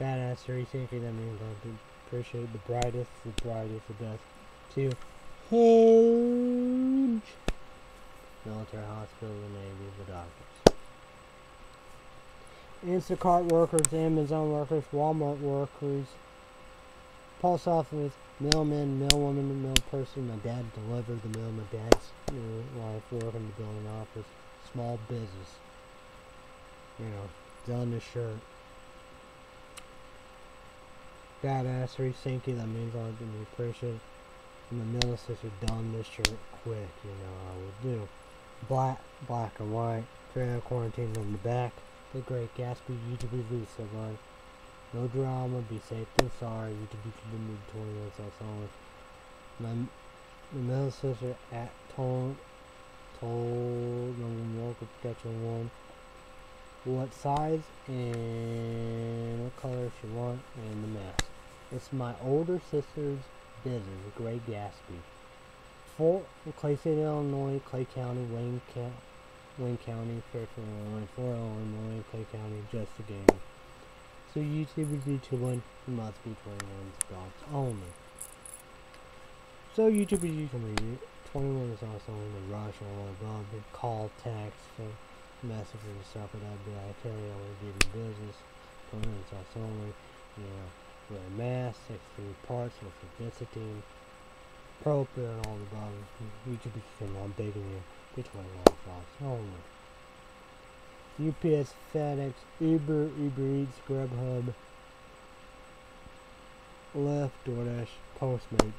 Badass racing, that means I appreciate the brightest, the brightest, the best. To huge military hospital, the Navy, the doctors. Instacart workers, Amazon workers, Walmart workers, post office, mailman, mailwoman, mail person. My dad delivered the mail. My dad's know, wife working the building office. Small business. You know, done the shirt. Badassery, sinky, that means I didn't appreciate And the middle sister done this shirt quick, you know, I would do. Black, black and white, trailer quarantine on the back. The Great Gatsby YouTube release of one. No drama, be safe than sorry. YouTube YouTube move 20 minutes, that's. My the middle sister at told told walk up sketching one what size and what color she want and the mask. It's my older sister's business, Great Gatsby. For Clay City, Illinois, Clay County, Wayne County, Wayne County, Fairfield, Illinois, for Illinois, Clay County, just a game. So YouTube is YouTube one, must be 21 spots only. So YouTube is YouTube 21 is also in the rush all above the call text, so messages and stuff like but I tell you, I will give you business. 21 is also only, you know, wear mask, 16 parts, with visiting, appropriate, all the above. YouTube is I'm begging you, be 21 spots only. UPS, FedEx, Uber, Uber Eats, Grubhub, Lyft, DoorDash, Postmates.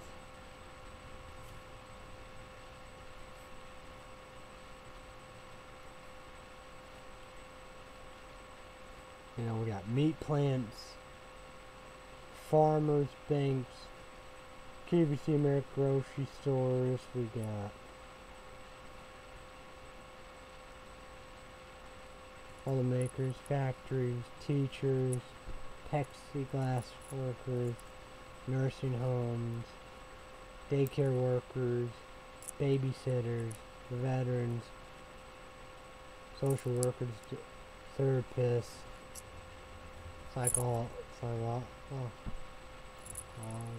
You know, we got meat plants, farmers, banks, QVC American grocery stores, we got? Makers, factories, teachers, plexiglass workers, nursing homes, daycare workers, babysitters, veterans, social workers, therapists, psycho, psycho, oh, oh,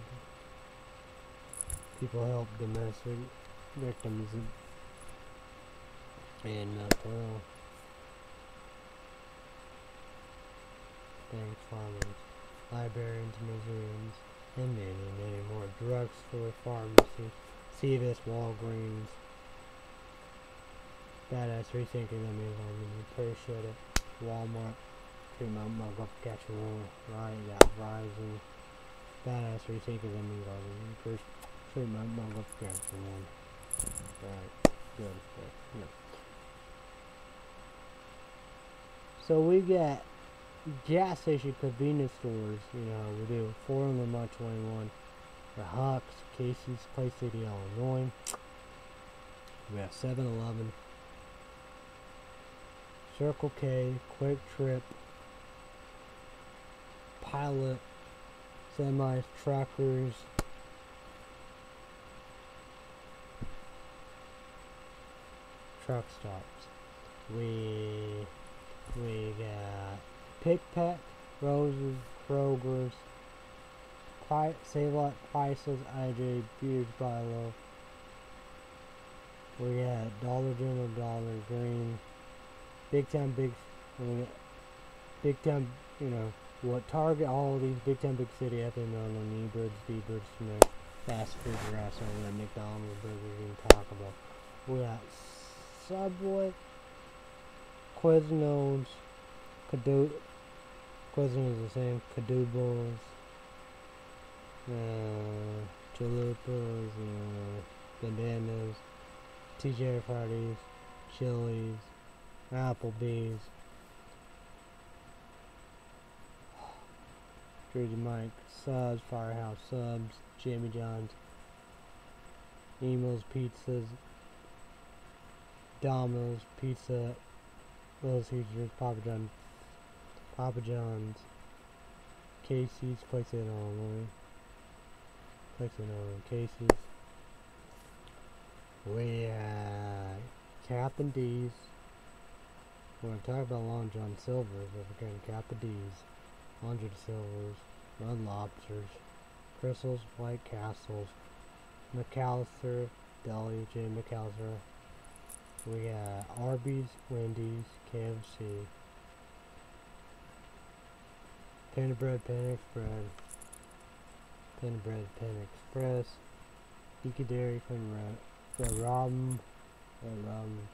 people help domestic victims and mental health. banks, farmers, librarians, museums, and many, many more. Drugstore, pharmacy, CVS, Walgreens, Badass Rethinking Amazon, Appreciate It, Walmart, Tremont, Muggle, Catchable, Right, got Verizon, Badass Rethinking Amazon, First Tremont, Muggle, Catchable, Right, good, good, yeah. So we got gas station convenience stores, you know, we do four of them on 21. The Hucks, Casey's, Clay City, Illinois. We have 7-Eleven, Circle K, Quick Trip, Pilot, semis, truckers, truck stops. We we got Pick Pack, Roses, Kroger's, Save Lot Prices, IJ, Beers by Low. We got Dollar General, Dollar Green, Big Town, Big, Big Town, you know, what Target, all these Big Time Big City, think on the Eberts, Beebers, Smith, fast food restaurant, we got McDonald's, Burger King, Taco Bell. We got Subway, Quiznos, Cadoo, Question is the same. Cadoodles, uh, chalupas, uh, bandanas, TJ parties, Chili's, Applebee's, Jersey Mike, Subs, Firehouse Subs, Jimmy John's, Imo's Pizzas, Domino's Pizza, Little Caesars, Papa John's, Papa John's, Casey's, place it on, place it on, Casey's. We uh, Captain D's. We're going to talk about Long John Silver's, but we're going to Captain D's, Hundred Silvers, Red Lobsters, Crystals, White Castles, McAllister, Deli, J. McAllister. We got Arby's, Wendy's, KFC. Pan bread, pan bread. Pan bread, pan express. Geeky Dairy, Queen Red, Red Robin, Red Robin.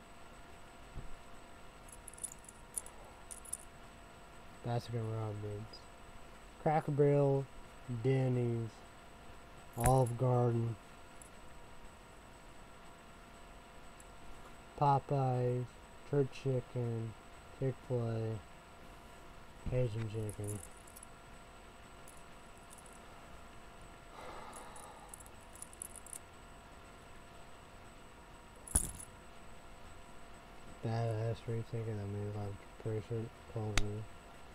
Baskin Robbins, Cracker Barrel, Denny's, Olive Garden, Popeyes, Church Chicken, Chick-fil-A, Cajun Chicken. Badass ass rethinking that move, I'm pretty sure it told me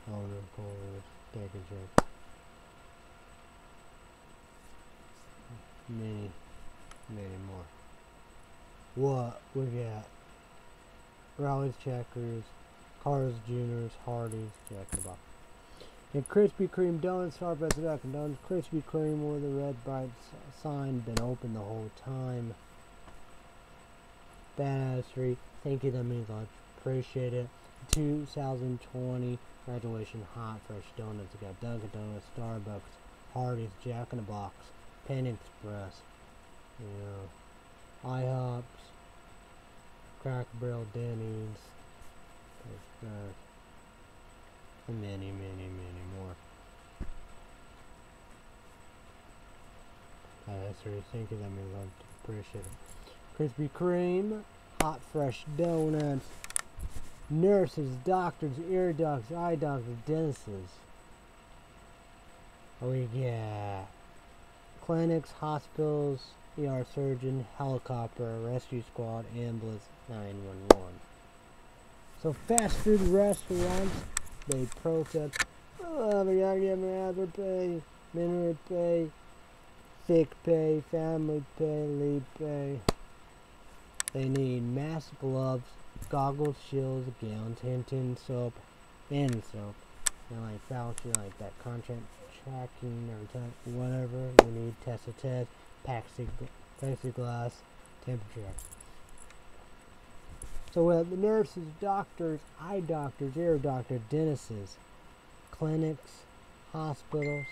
owner, Culver, take a check. Many, many more. What we got? Rally's Checkers, Carl's Juniors, Hardee's, Jack the Box. And Krispy Kreme donuts, Starbucks Dunkin' Donuts, Krispy Kreme with the red bright sign, been open the whole time. Badassery, thank you, that means lot. Appreciate it. 2020 graduation hot fresh donuts. We got Dunkin' Donuts, Starbucks, Hardee's, Jack in the Box, Penn Express, you know, IHOPs, Cracker Barrel, Denny's, uh, and many, many, many more. That's really thank you, that means lot. Appreciate it. Krispy Kreme, hot fresh donuts, nurses, doctors, ear doctors, eye doctors, dentists. We got clinics, hospitals, ER surgeon, helicopter, rescue squad, ambulance, 911. So fast food restaurants, they protest. Oh, we gotta get other pay, minimum pay, sick pay, family pay, leave pay. They need mask, gloves, goggles, shields, gowns, hand tin soap, and soap. And like voucher, like that contract tracking time, whatever. you need test a test, plexig- plexiglass, temperature. So we have the nurses, doctors, eye doctors, ear doctors, dentists, clinics, hospitals.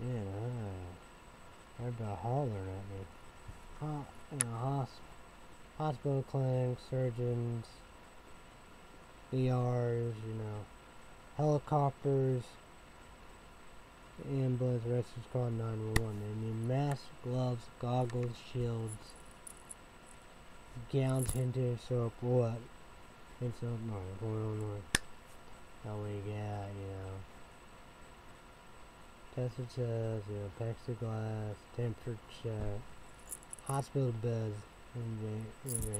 Yeah, everybody hollering at me. You know, hos- hospital clinics, surgeons, ERs, you know, helicopters, ambulance, rescue squad, 911. They need masks, gloves, goggles, shields, gowns, hinted soap, what? It's up north, going on north. How we got, you know, test of you know, plexiglass, temperature check, hospital beds, and the, and the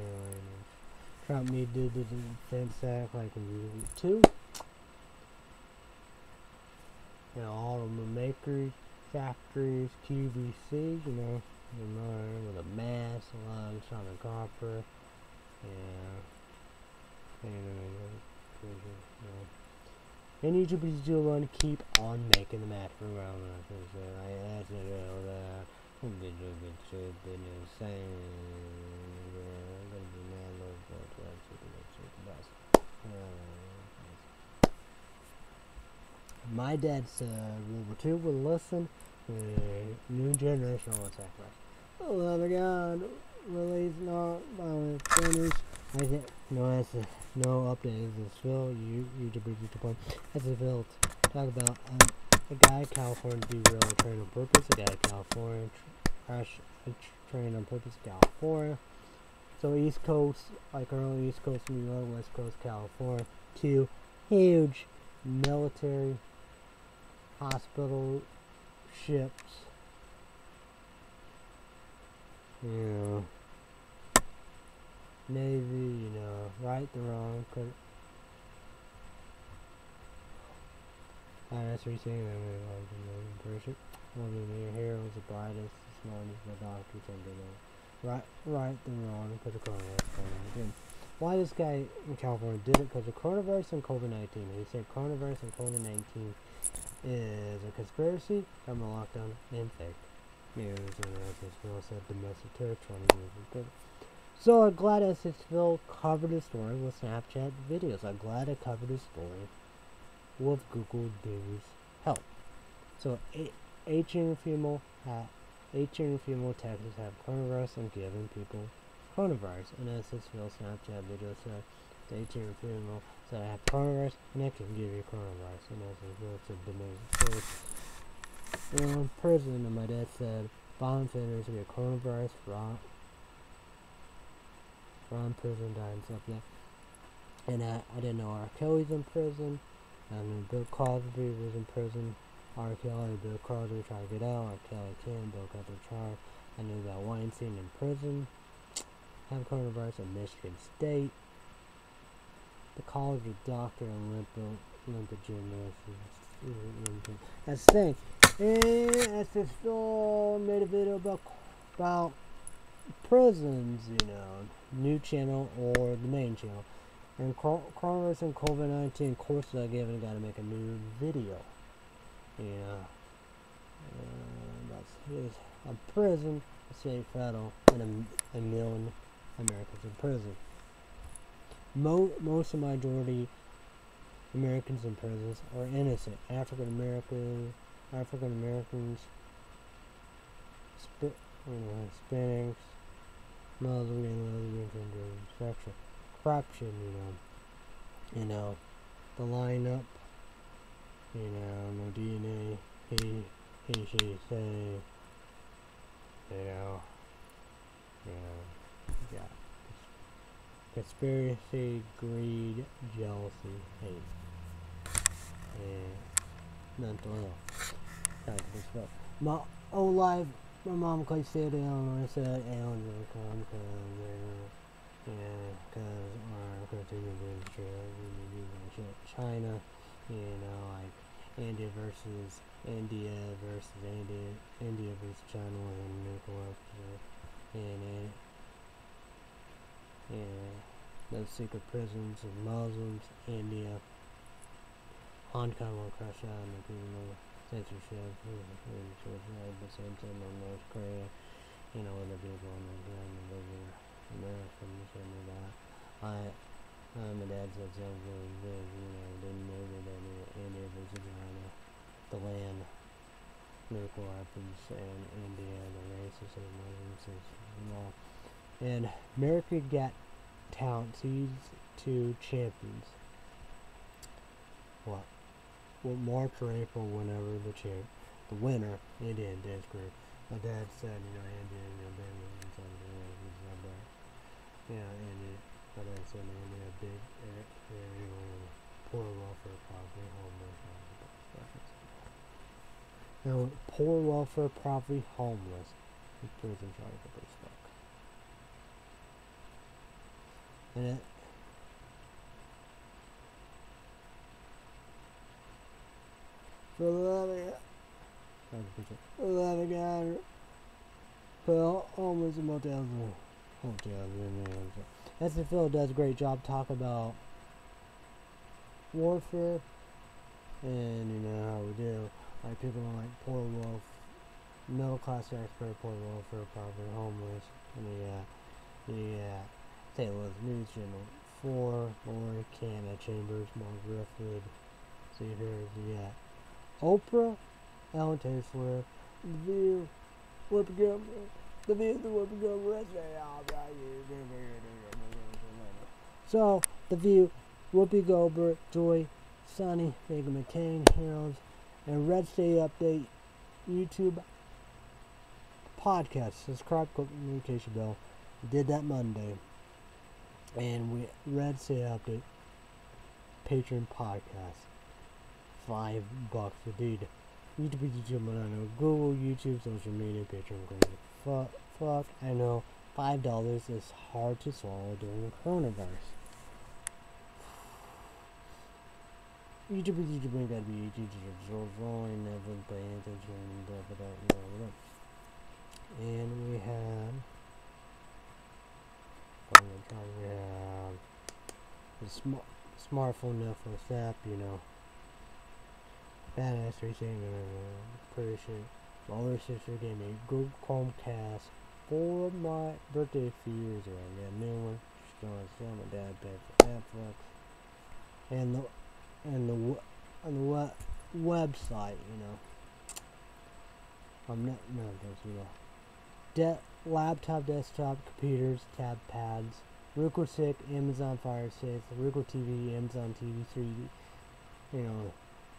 Trump needed the defense act like in World Two. You know, automobile makers, factories, QVC, you know, you know, with a mask, lungs, on a copper, yeah. And, uh, you know. And YouTube is still going to keep on making the match for around my dad's uh, World War II will listen. Uh, new generation will attack. Oh my God! Release not violent finish. I think no, that's a, no update. This is Phil. You YouTuber YouTube point. That's a Phil. Talk about um, a guy California derailed a train on purpose. A guy California crash a train on purpose. California. So East Coast, like early East Coast New York, West Coast California. Two huge military hospital ships. You Navy, you know, right the wrong. That's what you're saying. I really like the name person. One of your heroes, the brightest, the smartest, the doctor, something like Right, right the wrong, because of coronavirus again. Why this guy in California did it? Because of coronavirus and COVID-19. He said coronavirus and COVID-19 is a conspiracy, government lockdown, and fake news. And as this Phil said, domestic terrorist So I'm glad Phil covered the story with Snapchat videos. I'm glad I covered the story with Google News help. So a- H and female ha- H and female have coronavirus and giving people coronavirus. And Phil Snapchat video said, the and female said I have coronavirus and I can give you coronavirus. And Phil said, the news. So in um, prison, and my dad said, violent offenders get coronavirus, raw, in prison, and stuff that. And I, I didn't know R. Kelly's in prison. And Bill Cosby was in prison. R. Kelly, Bill Cosby tried to get out. R. Kelly can. Bill Cosby charge. I knew about Weinstein in prison. Have coronavirus at Michigan State. The College of Doctor Olympic Olympic That's the thing. And I just uh, made a video about about prisons, you know, new channel or the main channel. And coronavirus and COVID 19 courses I gave, and got to make a new video. Yeah. That's a prison, a state federal, and a, a million Americans in prison. Mo most of majority Americans in prisons are innocent. African Americans, African Americans, Sp Hispanics, Muslim and gender, sexual corruption. You know, you know, the lineup. You know, no DNA. He, he, she, say. You know, you know. Yeah. Conspiracy, greed, jealousy, hate. And mental health. My old life, my mom quite said Illinois said Illinois come because yeah, because our continue to share China, you know, like India versus India versus India, India versus China and nuclear and and those secret prisons of Muslims, India, Hong Kong will crush out and people censorship, suicide, but same thing on North Korea, you know, other people on the ground over America and shit like that. I, uh, my dad said something big, you know, didn't know that any India versus China, the land, nuclear weapons, and India, the races of Muslims, and all. And America got talent seeds to champions. What? Well, March or April, whenever the champ, the winner, Indian dance group. My dad said, you know, Indian, you know, band and something, you know, he's not. Yeah, Indian. My dad said, Indian, a big, uh, you know, poor welfare poverty, homeless. Now, poor welfare poverty, homeless. Prison charge of this stuff. And it, for eleven, for eleven guys, put almost a motel, hotels in there. SFL does a great job talking about warfare and you know how we do like people like poor wolf middle class expert poor welfare poverty homeless and yeah yeah St. Louis News Channel 4, Laurie, Canna, Chambers, Mark Rufford, see here, yeah. Oprah, Ellen Taylor The View, Whoopi Goldberg, The View, The Whoopi Goldberg, So, The View, Whoopi Goldberg, Joy, Sunny, Meghan McCain, Harold, and Red State Update, YouTube, podcast, subscribe, click the notification bell. did that Monday and we Red State Update Patreon podcast. Five bucks a dude. YouTube, YouTube, I know. Google, YouTube, social media, Patreon, crazy. Fuck, fuck, I know. Five dollars is hard to swallow during the coronavirus. YouTube, YouTube, gotta be YouTube, so drawing, never paying attention, and we have and trying to have the sm smartphone Netflix app, you know. Badass racing, pretty sure. My older sister a Google Chromecast for my birthday a few years ago. I got a new one. Going to sell my dad paid for Netflix. And the and the on the web website, you know. I'm not of those, you know. De laptop, desktop, computers, tab pads, Roku Stick, Amazon Fire Stick, Roku TV, Amazon TV 3D, you know,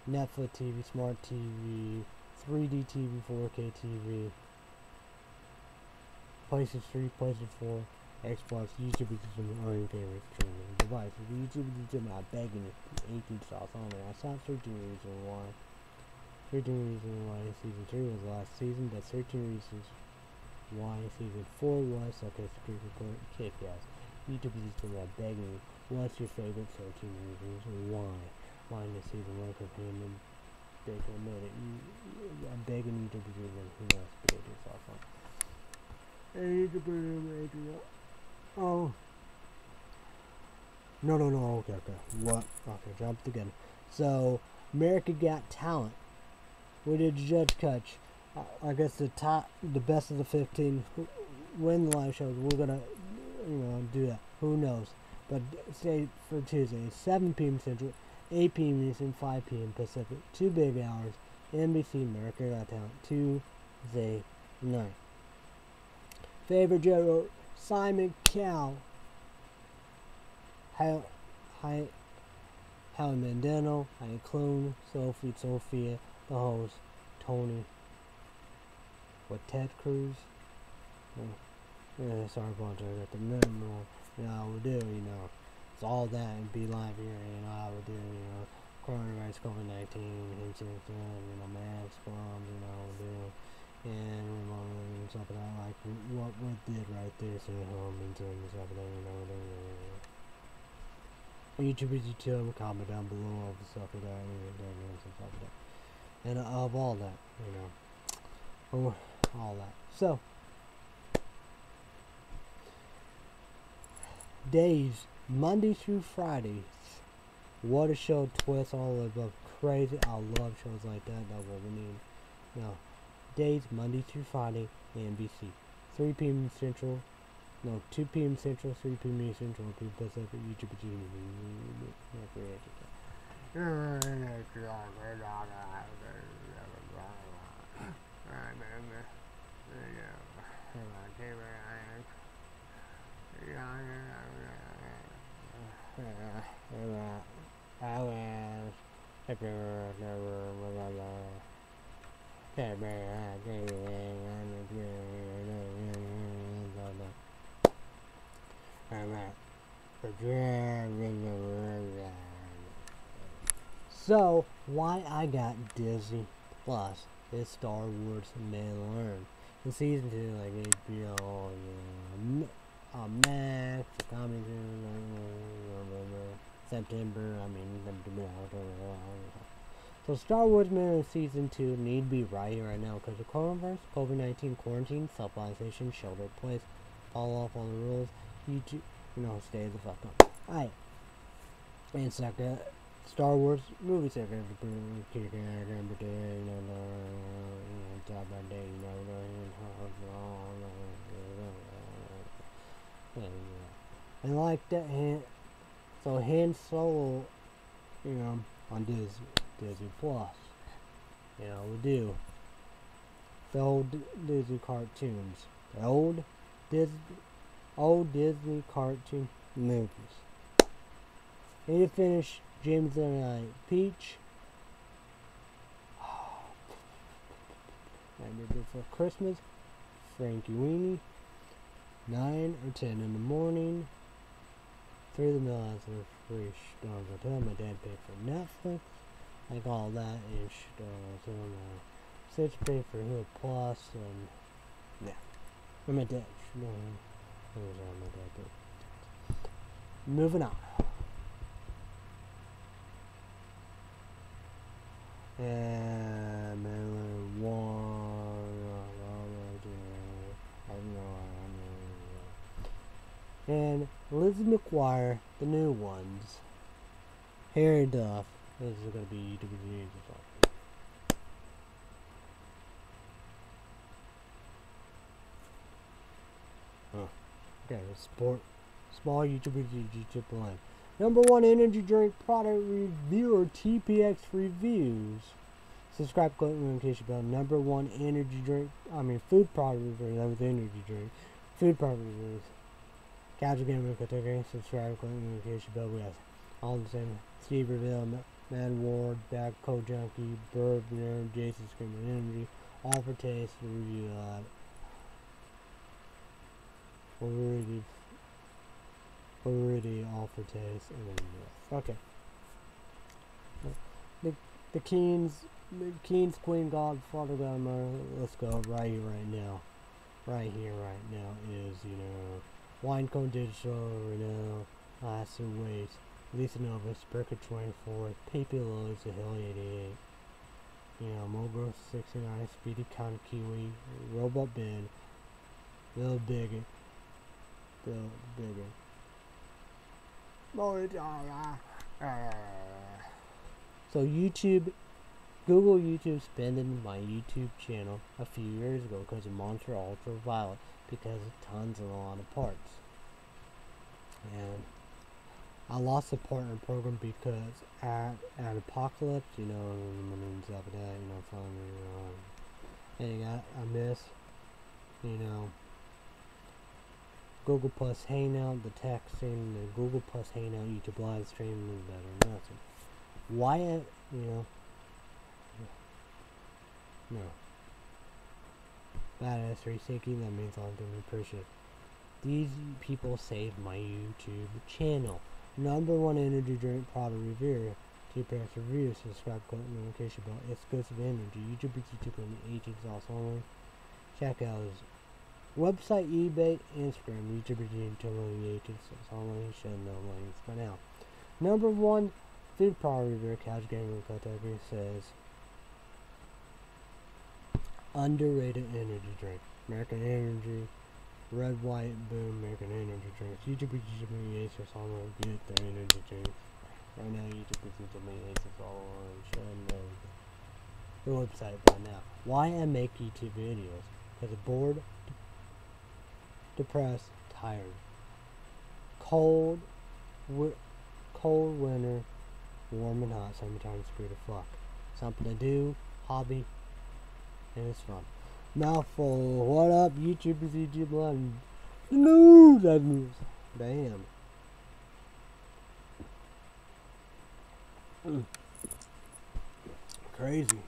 Netflix TV, Smart TV, 3D TV, 4K TV, PlayStation 3, PlayStation 4, Xbox, YouTube is my own favorite streaming device. YouTube is I'm begging it, 18 sauce on there. I saw 13 reasons why. 13 reasons why season 3 was last season, that's 13 reasons Why season 4 was a street report? KPIs. YouTube is just begging What's your favorite 13 reasons why? Why in the season 1 companion big admit it. You, I'm begging you to believe in who knows to believe Adrian. Oh. No, no, no. Okay, okay. What? Okay, jumped again. So, America Got Talent. We did Judge Catch. Uh, I guess the top, the best of the 15 win the live shows. We're gonna, you know, do that. Who knows? But stay for Tuesday, 7 p.m. Central, 8 p.m. Eastern, 5 p.m. Pacific. Two baby hours. NBC America Got Talent. Tuesday night. Favorite Joe Simon Cowell. How, how, Howie Mandel, Howie Clone, Sophie, Sophia, the host, Tony. What Terry Crews? Oh, yeah, sorry, Bonter, I got the minimum I would do, you know, it's all that and be live here, you know, I would do, you know, coronavirus, COVID-19, incidents, you know, mask, bombs, you know, do, and remodeling stuff like that, like what we did right there, so home and doing stuff like that, you know, know, YouTube, YouTube, comment down below all the stuff like that, you know, stuff like that, and of all that, you know, all that. So, days, Monday through Friday. What a show, twist, all above crazy. I love shows like that. That's what we need. Now, days, Monday through Friday, NBC. 3 p.m. Central. No, 2 p.m. Central, 3 p.m. Central, 2 Pacific, YouTube, So, why I got Disney Plus is Star Wars Mandalorian. In season 2, like HBO, you know, uh, Max, coming September, I mean, September, so Star Wars Man Season 2 need be right here right now because the coronavirus, COVID-19 quarantine, self-isolation, shelter place, follow off all the rules, You YouTube, you know, stay the fuck up. Alright. And second, Star Wars movie second, you and like that, so Han Solo, you know, on Disney, Disney Plus, you know, we do the old Disney cartoons, the old Disney, old Disney cartoon movies. Need to finish James and I Peach. I did it for Christmas. Frankenweenie. 9 or 10 in the morning. Through the mill as a free stars hotel. My dad paid for Netflix. Like all that and ish. Uh, so my Six paid for Hulu Plus and yeah. And my dad. No, was on my dad paid. Moving on. And one. And Lizzie McGuire, the new ones. Hilary Duff. This is going to be YouTube something. Huh. Okay, sport. Small YouTuber YouTube line. Number one energy drink product reviewer TPX reviews. Subscribe, click notification bell. Number one energy drink. I mean food product review. That energy drink. Food product reviews. Casual Gamer category, subscribe, click the notification bell, we have all the same. Steve Reville, Mad Ward, Back Code Junkie, Burb, Nerd, Jason Screamer Energy, all for taste, We review a lot uh already already all for taste and then yes. Okay. The the Keens the Keens Queen God Father God Mother let's go right here right now. right here, right now, is, you know, Winecone Digital, Renault, Acid Waste, Lisa Nova, Spurka 24, Paper Loads, The Hill 88, you know, Mogul 69, Speedy Con Kiwi, Robot Ben, Bill Bigger, Bill Bigger. So YouTube, Google YouTube suspended my YouTube channel a few years ago because of Monster Ultraviolet because of tons and a lot of parts. And I lost the partner program because at, Adpocalypse, you know, and stuff like that, you know, from, you know, got I miss, you know, Google Plus Hangout, the texting, the Google Plus Hangout, YouTube live stream better nothing. Why, you know, no. Badass rethinking, that means I'm to appreciate. These people saved my YouTube channel. Number one energy drink product reviewer. of review, subscribe, click notification bell. Exclusive energy. YouTube, YouTube, and agents also online. Check out his website, eBay, Instagram, YouTube, YouTube, agents online. Show no links by now. Number one food product reviewer, Couch Gaming Category says underrated energy drink. American Energy, Red, White, Boom, American Energy drinks. YouTube, YouTube, Aces, all on get their energy drinks. Right now, YouTube, YouTube, Aces, all on show the website by now. Why I make YouTube videos? Because bored, depressed, tired. Cold, wi- cold winter, warm and hot, summertime, spirit of fuck. Something to do, hobby, and it's fun. Mouthful. What up, YouTube? The news, that news. Damn. Mm. Crazy.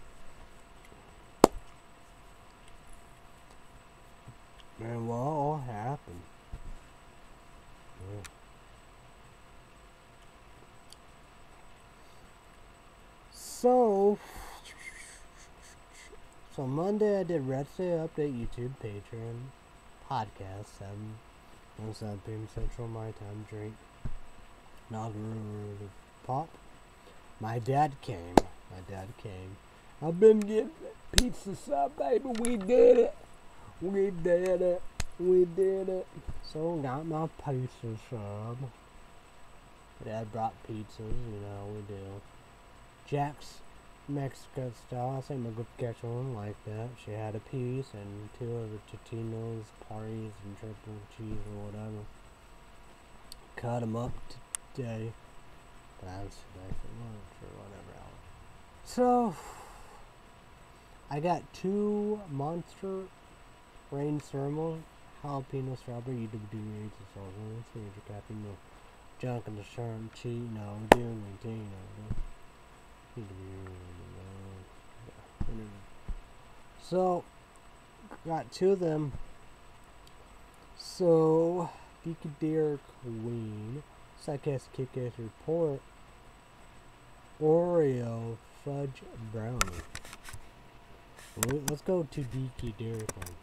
Man, what all happened? Yeah. So, so Monday I did Red State Update YouTube, Patreon, podcast, 7, 1 7 p.m. Central My Time, drink, inaugural pop. My dad came, my dad came. I've been getting pizza sub, baby, we did it. We did it. We did it. So got my pizza sub. Dad brought pizzas, you know, we do. Jack's Mexican style. I think one like that. She had a piece and two of the Totino's parties and triple cheese or whatever. Cut them up today. That was today for lunch or whatever else. So, I got two Monster Reign Thermal Jalapeno Strawberry UWD Raisins Sauce. Let's see if you're capping the junk and the sharp cheat. No, doing maintain. No, so, got two of them. So, Geeky Dairy Queen, Psychass Kick Ass Report, Oreo Fudge Brownie. Let's go to Geeky Dairy Queen.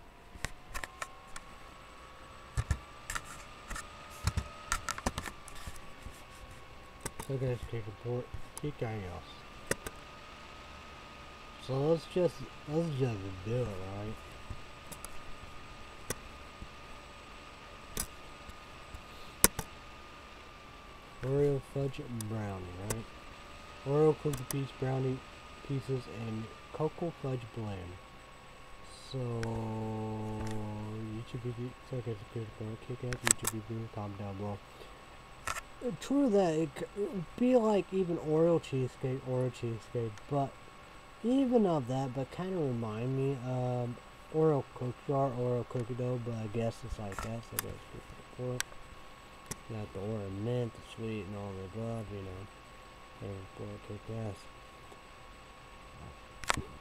Psychass Kick Report, Kick. So let's just let's just do it, right? Oreo fudge brownie, right? Oreo cookie piece brownie pieces and cocoa fudge blend. So YouTube second good kick ass YouTube video comment down below. True that it could be like even Oreo cheesecake, Oreo cheesecake, but even of that, but kind of remind me of Oreo cookie jar, Oreo cookie dough, but I guess it's like that, so that's good for pork. Got the Oreo mint, the sweet, and all the above, you know. And boy, kick ass.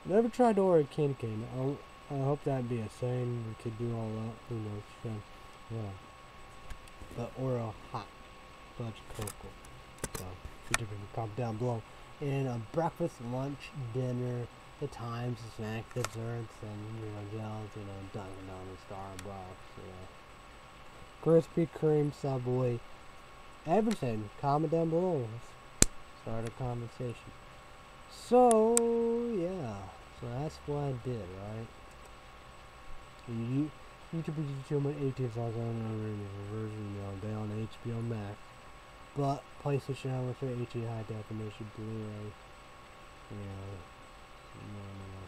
Never tried Oreo candy cane. I, I hope that'd be a same. We could do all that. Who knows? Yeah. yeah. But Oreo hot fudge cocoa. So, you can comment down below and a breakfast, lunch, dinner, the times, the snacks, the desserts, and you know gels, you know Dunkin' Donuts, Starbucks, you know Krispy Kreme, Subway, everything. Comment down below. Let's start a conversation. So yeah, so that's what I did, right? You YouTube YouTube my 18 songs on version, you know, they on HBO Max. But PlayStation with their HD high definition Blu-ray, you know, no, no.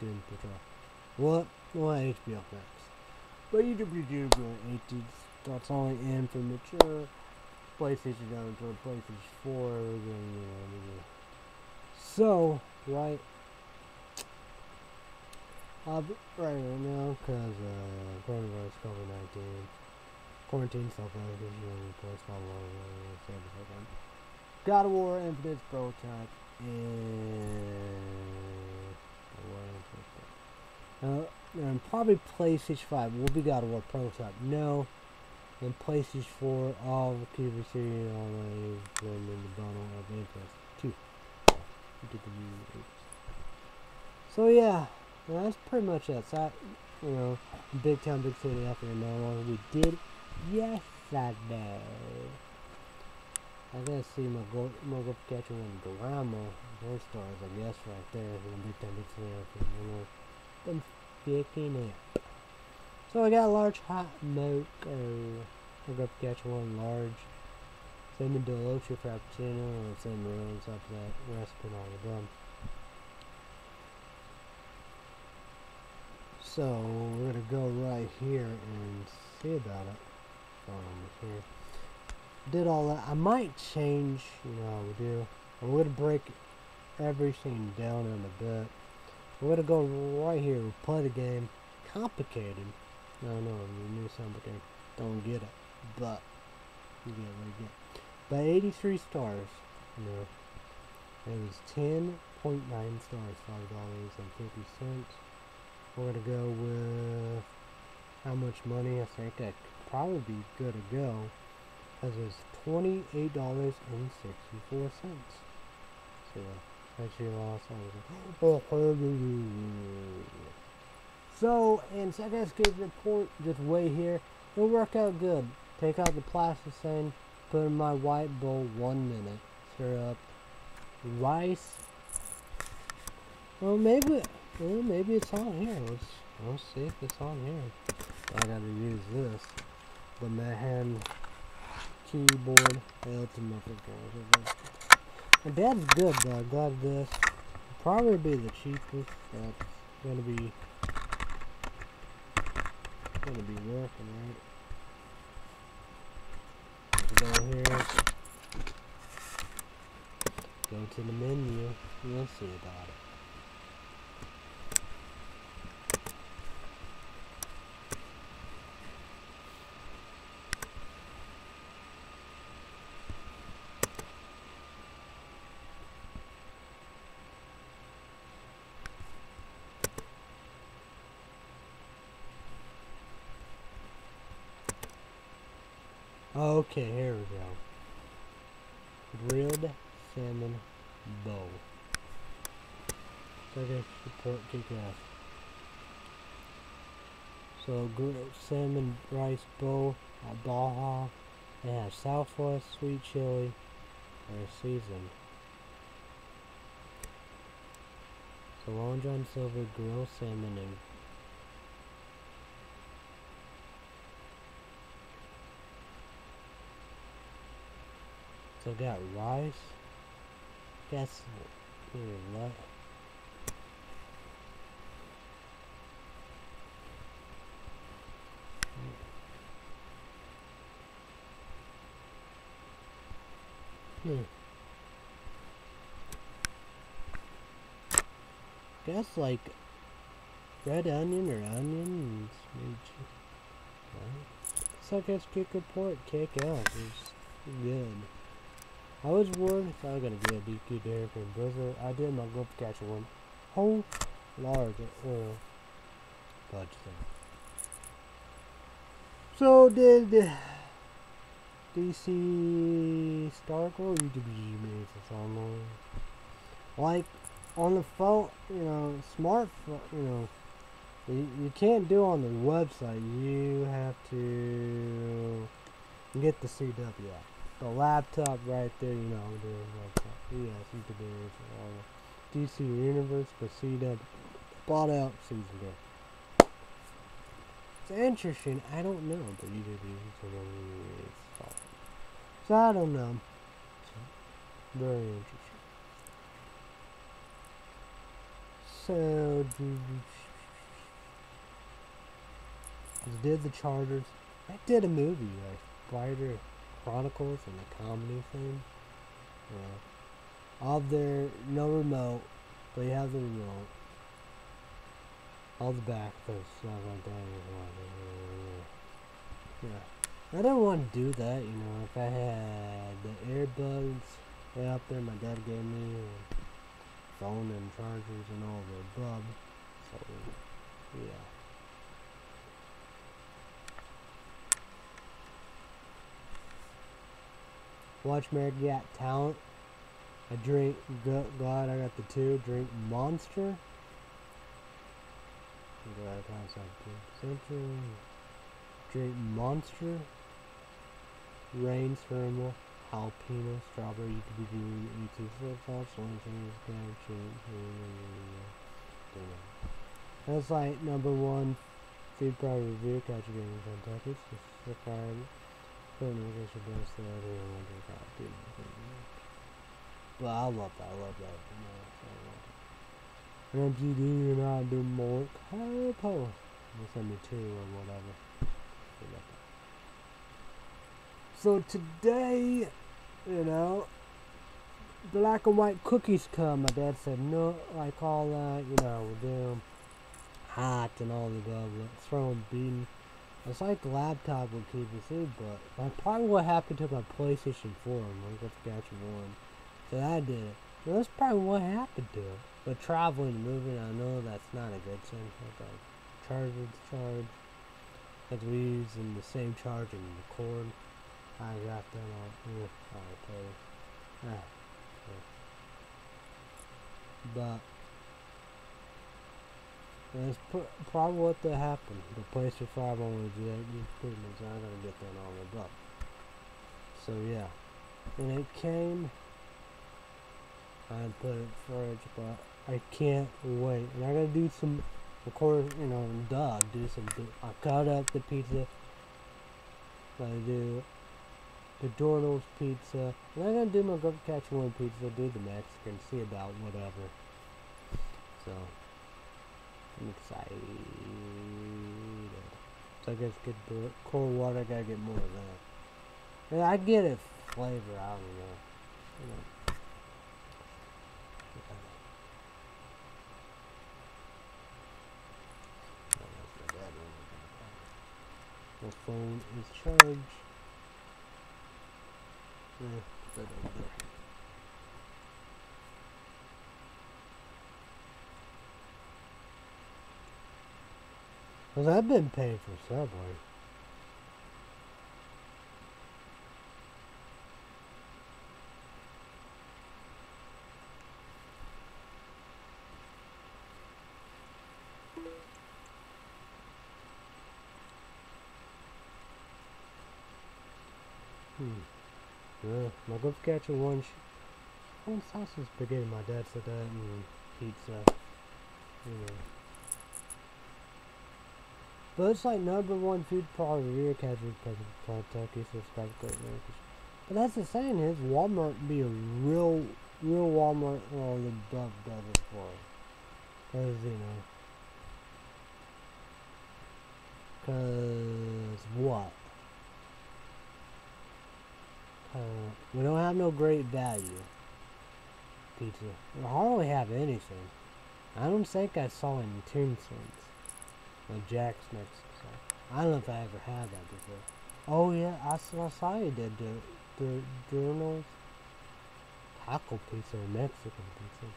Doom Patrol. What? What HBO Max? But YouTube YouTube HD that's only in for mature PlayStation down to PlayStation 4, then, you know, so, right, uh, right now, because uh, coronavirus, COVID 19, quarantine, self of God of War, Infinite Prototype, and. Uh, and probably PlayStation 5 will be God of War Prototype. No. And PlayStation 4, all the Cuba series, all the in the bundle of interest. Two. So, yeah. That's pretty much it. So, I, you know, big town, big city after no longer we did yesterday. I gotta see my go my go catcher and grandma those stars I guess right there in big town big city after no longer been picking it. So I got a large hot uh I got catch one large cinnamon deluxe frappuccino and cinnamon rolls up that recipe all the done. So we're gonna go right here and see about it. Um, here. Did all that. I might change, you know, we do. I'm gonna break everything down in a bit. We're gonna go right here. and Play the game. Complicated. No, no, you knew something. Don't get it, but you get what you get. By 83 stars, you know, it was 10.9 stars, five dollars and fifty cents. We're gonna go with how much money I think I probably be good to go because it's twenty-eight dollars and sixty-four cents. So actually lost all So and second escape report just way here. It'll work out good. Take out the plasticine, put in my white bowl one minute. Stir up rice. Well maybe well, maybe it's on here. Let's, let's see if it's on here. I gotta use this. The Mahan keyboard. Ultimate My dad's good though. I'm glad this. Probably be the cheapest. That's gonna be gonna be working right. Go here. Go to the menu. We'll see about it. Okay, here we go. Grilled salmon bowl. Second support kick ass. So grilled salmon rice bowl at Baja. It has Southwest sweet chili or seasoned. So Long John Silver grilled salmon and So I got rice. Guess what? Hmm. Guess like red onion or onions. and right? So I guess kick report, kick out is good. I was worried if I was gonna get a DQ there from Blizzard. I did not go catch one. Whole large uh, fudge thing. So did DC Stargirl UWG makes its online. Like, on the phone, you know, smartphone, you know, you, you can't do on the website. You have to get the CW app. The laptop right there, you know, the website. Yes, you could do it all. DC Universe, but CW bought out season two. It's interesting. I don't know, but you did it. So I don't know. Very interesting. So, did the Chargers. I did a movie, like Brighter Chronicles and the comedy thing. Yeah. All there, no remote, but you have the remote. All the back, those stuff like that. Yeah. I don't want to do that, you know, if I had the earbuds way up there my dad gave me, phone and chargers and all the above. So, yeah. Watch American Got Talent. I drink, glad I got the two. Drink Monster. Glad something. Drink Monster. Reign Thermal. Jalapeno. Strawberry. You could be doing ET flip flops. One thing is That's like number one food product review. Catch you in Kentucky. It's just required. But I love that. I love that. And MGD and I do more. They send me two or whatever. So today, you know, black and white cookies come. My dad said no, like all that, you know, with them hot and all the above, throwing beating. It's like the laptop would keep in, but that's probably what happened to my PlayStation 4 when I got the Gotcha 1. So I did it. That's probably what happened to it. But traveling and moving, I know that's not a good thing. Like a charger charge. Because we're using the same charging the cord. I got them on. Yeah, alright, ah, yeah. But that's probably what that happened. The place PlayStation 5 only did improvements. I'm gonna get that all above. So yeah, and it came. I put it fridge, but I can't wait. And I gotta do some, of course, you know, duh, do some. I cut up the pizza. I do the Dorno's pizza. And I'm gonna do my Go Catch One pizza. Do the Mexican. See about whatever. So. I'm excited. So I guess get the cold water, I gotta get more of that. And I get a flavor, I don't know. Know. My phone is charged. Yeah, Because I've been paying for Subway. Hmm. Yeah, my good catch one. One sausage spaghetti. My dad said that, and pizza. You know. But it's like number one food product rear catcher Kentucky subscribe great Americans. But that's the saying is Walmart be a real real Walmart or the Dove does it for Cause you know Cause what? Uh, we don't have no great value pizza. We hardly have anything. I don't think I saw any tombstones. Like Jack's Mexican I don't know if I ever had that before. Oh yeah, I saw, I saw you did the, the journals. Taco pizza or Mexican pizza.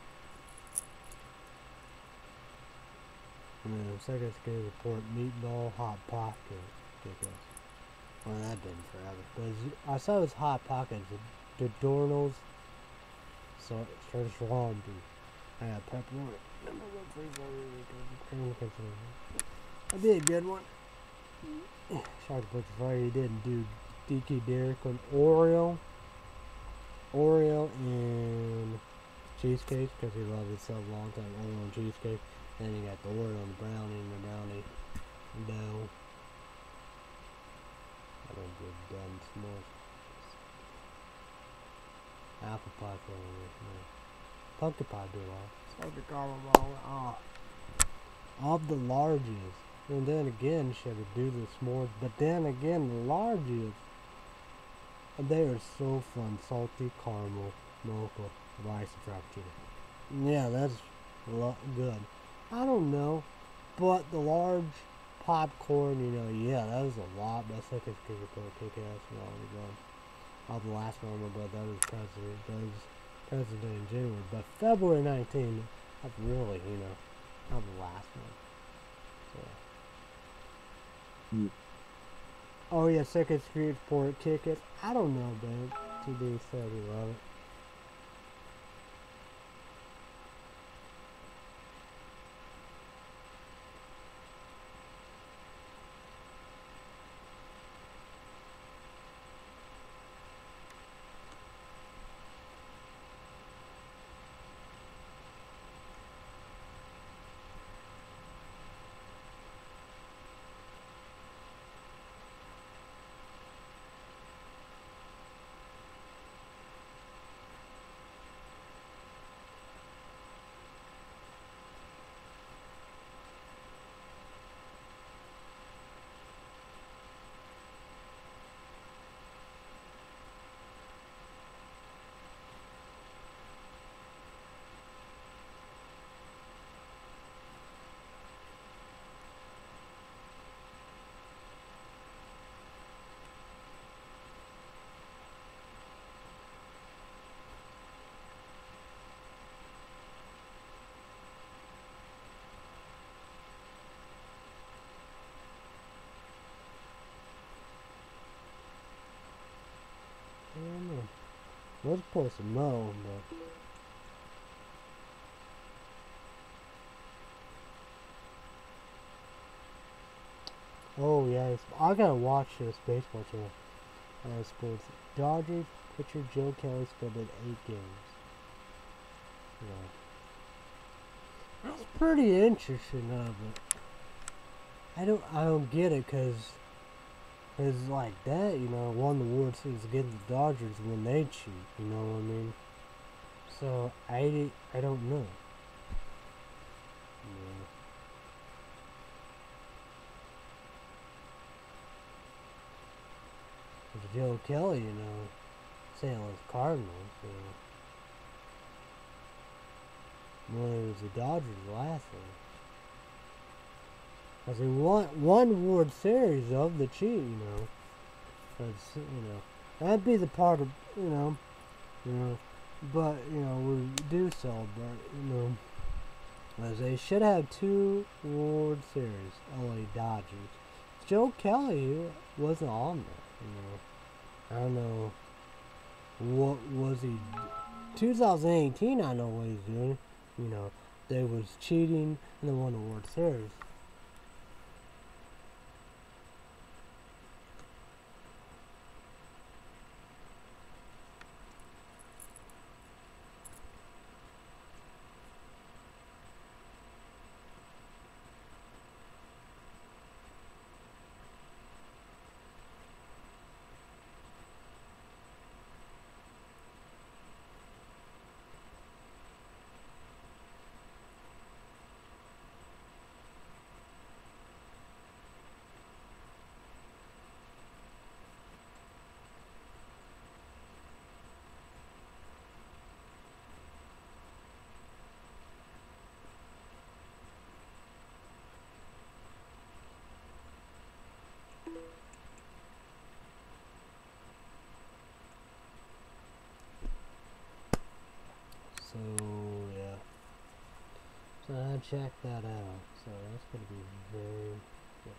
And then the second scale report meatball hot pocket. Well, that been forever. But I saw it was hot pockets. The, the Dornals. So, Sir Swampy. I got pepperoni. Number. I did a good one. Shocked Butcher Fire, he didn't do DK Derrick on Oreo. Oreo and cheesecake because he loved himself a long time. Oreo and cheesecake. Then you got the Oreo and the brownie and the brownie dough. I don't get done s'mores. Apple pie for me. Pumpkin pie do all. Salted caramel. Ah. Of the largest. And then again, have do this more. But then again, the largest. They are so fun. Salty caramel, mocha, rice, frappuccino. Yeah, that's good. I don't know, but the large popcorn, you know, yeah, that was a lot. That's like a Coca-Cola kick-ass and all the gun. All the last one, but that was president. That was president in January. But February 19th, that's really, you know, not the last one. So. Mm. Oh yeah, Second Street Port tickets. I don't know, babe. TD said he love it. Let's play some but Oh yes, I gotta watch this baseball channel. Uh, sports. Dodgers pitcher Joe Kelly started eight games. Yeah. That's pretty interesting, of it. I don't, I don't get it, cause, cause like that, you know, won the World Series against the Dodgers when they cheat. You know what I mean? So I, I don't know. Yeah. Joe Kelly, you know, St. Louis Cardinals, you know, when it was the Dodgers last year. He won one World Series of the cheat, you know. That's, you know, that'd be the part of, you know, you know, but, you know, we do celebrate, you know, as they should have two World Series, LA Dodgers. Joe Kelly wasn't on there, you know. I don't know what was he 2018 I know what he's doing. You know, they was cheating and they won the World Series. check that out. So that's going to be very good.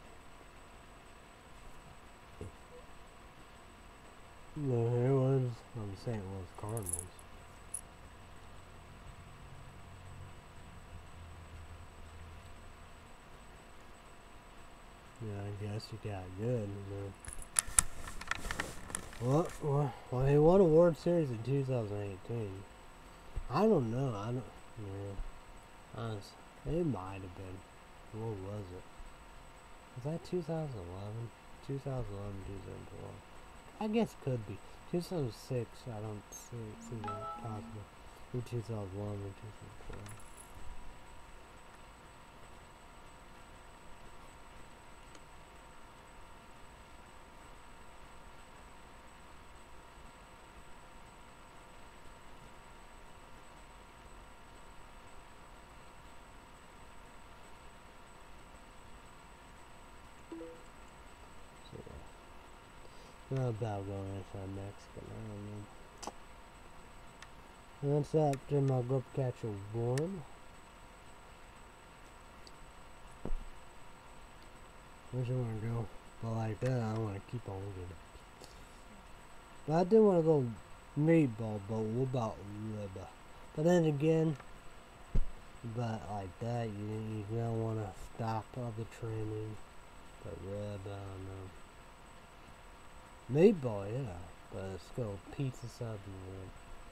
No, here was on the St. Louis Cardinals. Yeah, I guess you got good. You know. What? Well, well, he won a World Series in 2018. I don't know. I don't. Yeah. Honestly it might have been. What was it? Was that 2011? 2011, 2012. I guess it could be. 2006, I don't see, see that possible. Or 2001 or 2012. Not about going inside Mexican, I don't know. Up, Jim? I'll go catch a worm. You want to go? But like that, I want to keep on going. But I do want to go meatball, but what about ribba? But then again, but like that, you you don't want to stop all the training. But rib, I don't know. Meatball, yeah. But let's go pizza sub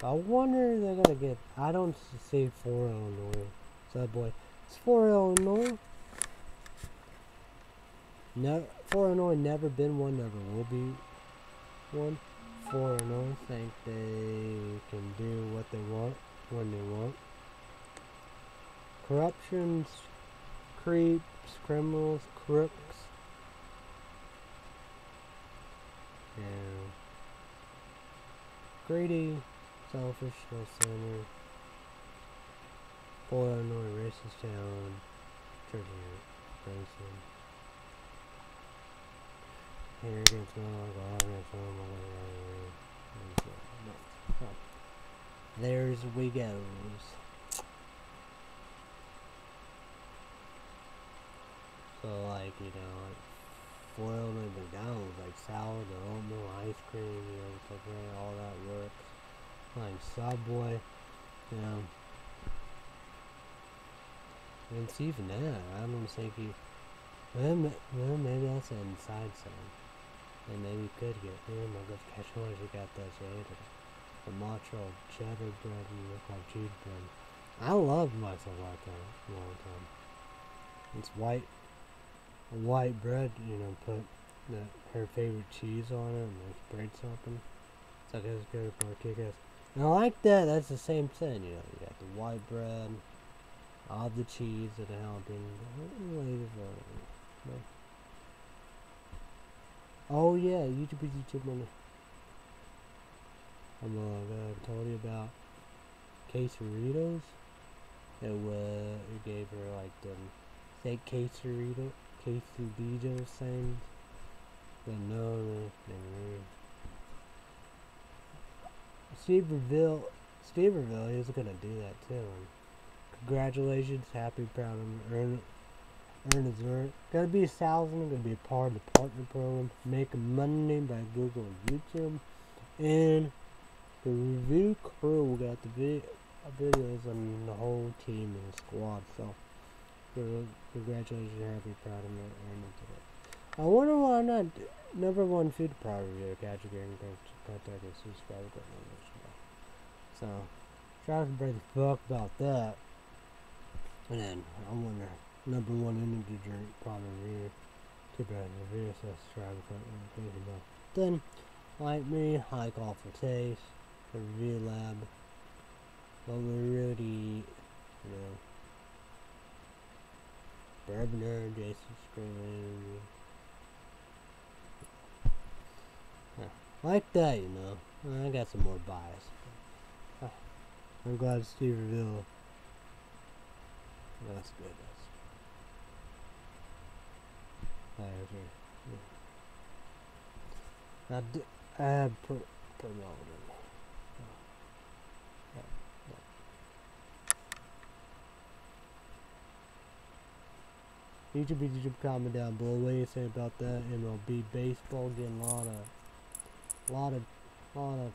I wonder they're gonna get. I don't see for Illinois Subway. It's for Illinois. No, for Illinois never been one, never will be one. For Illinois think they can do what they want when they want. Corruptions, creeps, criminals, crooks Yeah. Greedy, selfish, self-centered, boy annoying, racist town, church person. Arrogance, There's we goes. So like, you know, like foiled at McDonald's, like salad, the oatmeal, ice cream, you know, stuff like all that works. Like Subway, you know. And it's even that. I don't think you. Well, well, maybe that's an inside sign. And maybe you could get oh him. I guess Cashmore, you got that shade. The mozzarella cheddar bread and look like cheese bread. I loved myself like that a long time. It's white white bread, you know, put the, her favorite cheese on it and like bread something. Like it's good for kick ass. And I like that, that's the same thing, you know, you got the white bread, all the cheese that are helping. Oh yeah, YouTube is YouTube money. I'm uh, gonna tell you about quesaritos. It was it gave her like the fake quesarito quesadilla things. But no, no, no. Steverville, Steverville is gonna do that too. Congratulations, happy, proud of. Earn, earn his earn. Gonna be a thousand. Gonna be a part of the partner program. Making money by Google and YouTube. And the review crew got the vi videos on the whole team and squad. So. Congratulations, happy, proud of me, I wonder why I'm not number one food proud of you, catch a game, contact us, subscribe, So, try to break the fuck about that. And then, I wonder, number one energy drink, probably. Too bad the video says subscribe, about. Then, like me, high call for taste, review lab, really, you know, Bourbon Jason Screaming. Yeah, like that, you know. I got some more bias. I'm glad Steve Reveal. That's good. That's There's your. I, I have put promoted. YouTube, YouTube, comment down below what you say about that. MLB baseball getting a lot of, lot of, lot of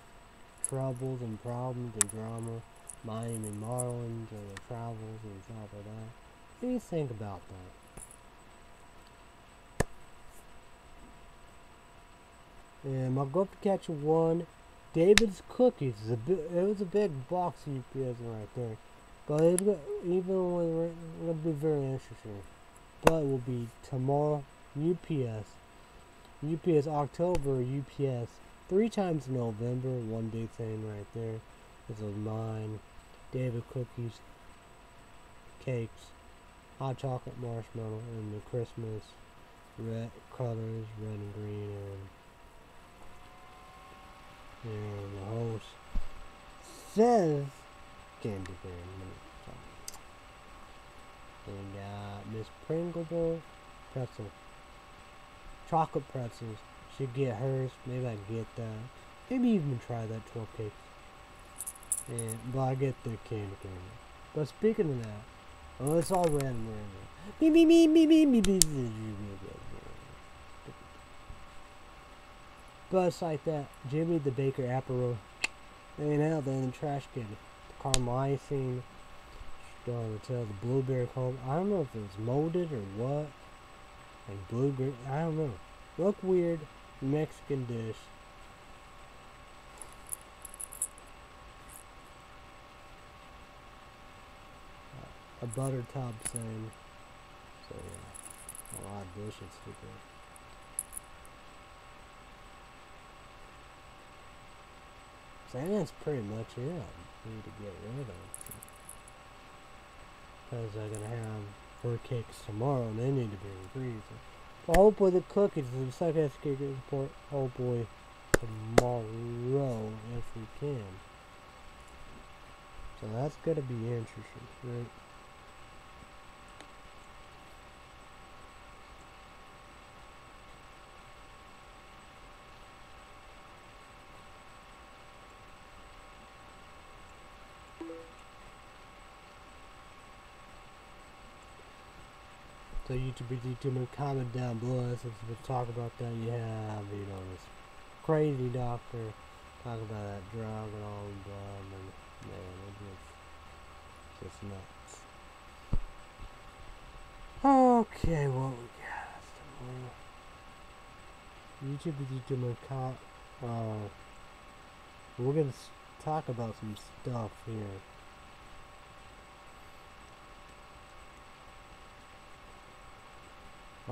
troubles and problems and drama. Miami Marlins and the travels and stuff like that. What do you think about that? And my go catch one, David's Cookies. It was a, bi- it was a big box of UPS right there. But it's even it's going to be very interesting. But will be tomorrow, UPS. UPS October, UPS. Three times November, one big thing right there. This is mine. David Cookies, cakes, hot chocolate marshmallow, and the Christmas red colors, red and green, and and the host says candy cane. And got Miss Prindable pretzel, chocolate pretzels. Should get hers. Maybe I can get that. Maybe even try that 12 cakes. And but I get the candy cane. But speaking of that, oh, it's all random, random. Me me me me me me me. But it's like that. Jimmy the Baker Apero. Ain't out there in the trash can. The caramel Going to tell the blueberry comb. I don't know if it was molded or what. And blueberry. I don't know. Look weird. Mexican dish. A butter top same. So yeah. A lot of dishes to do. So that's pretty much it. I Need to get rid of. Because I'm gonna have four cakes tomorrow and they need to be in the freezer. So hopefully the cookies, the second has to get report oh, hopefully tomorrow if we can. So that's gonna be interesting, right? YouTube, YouTube, comment down below since we talk about that. You have, you know, this crazy doctor talk about that drug and all and blah, and man, it just, just nuts. Okay, what we got? YouTube, YouTube, com- uh, we're gonna talk about some stuff here.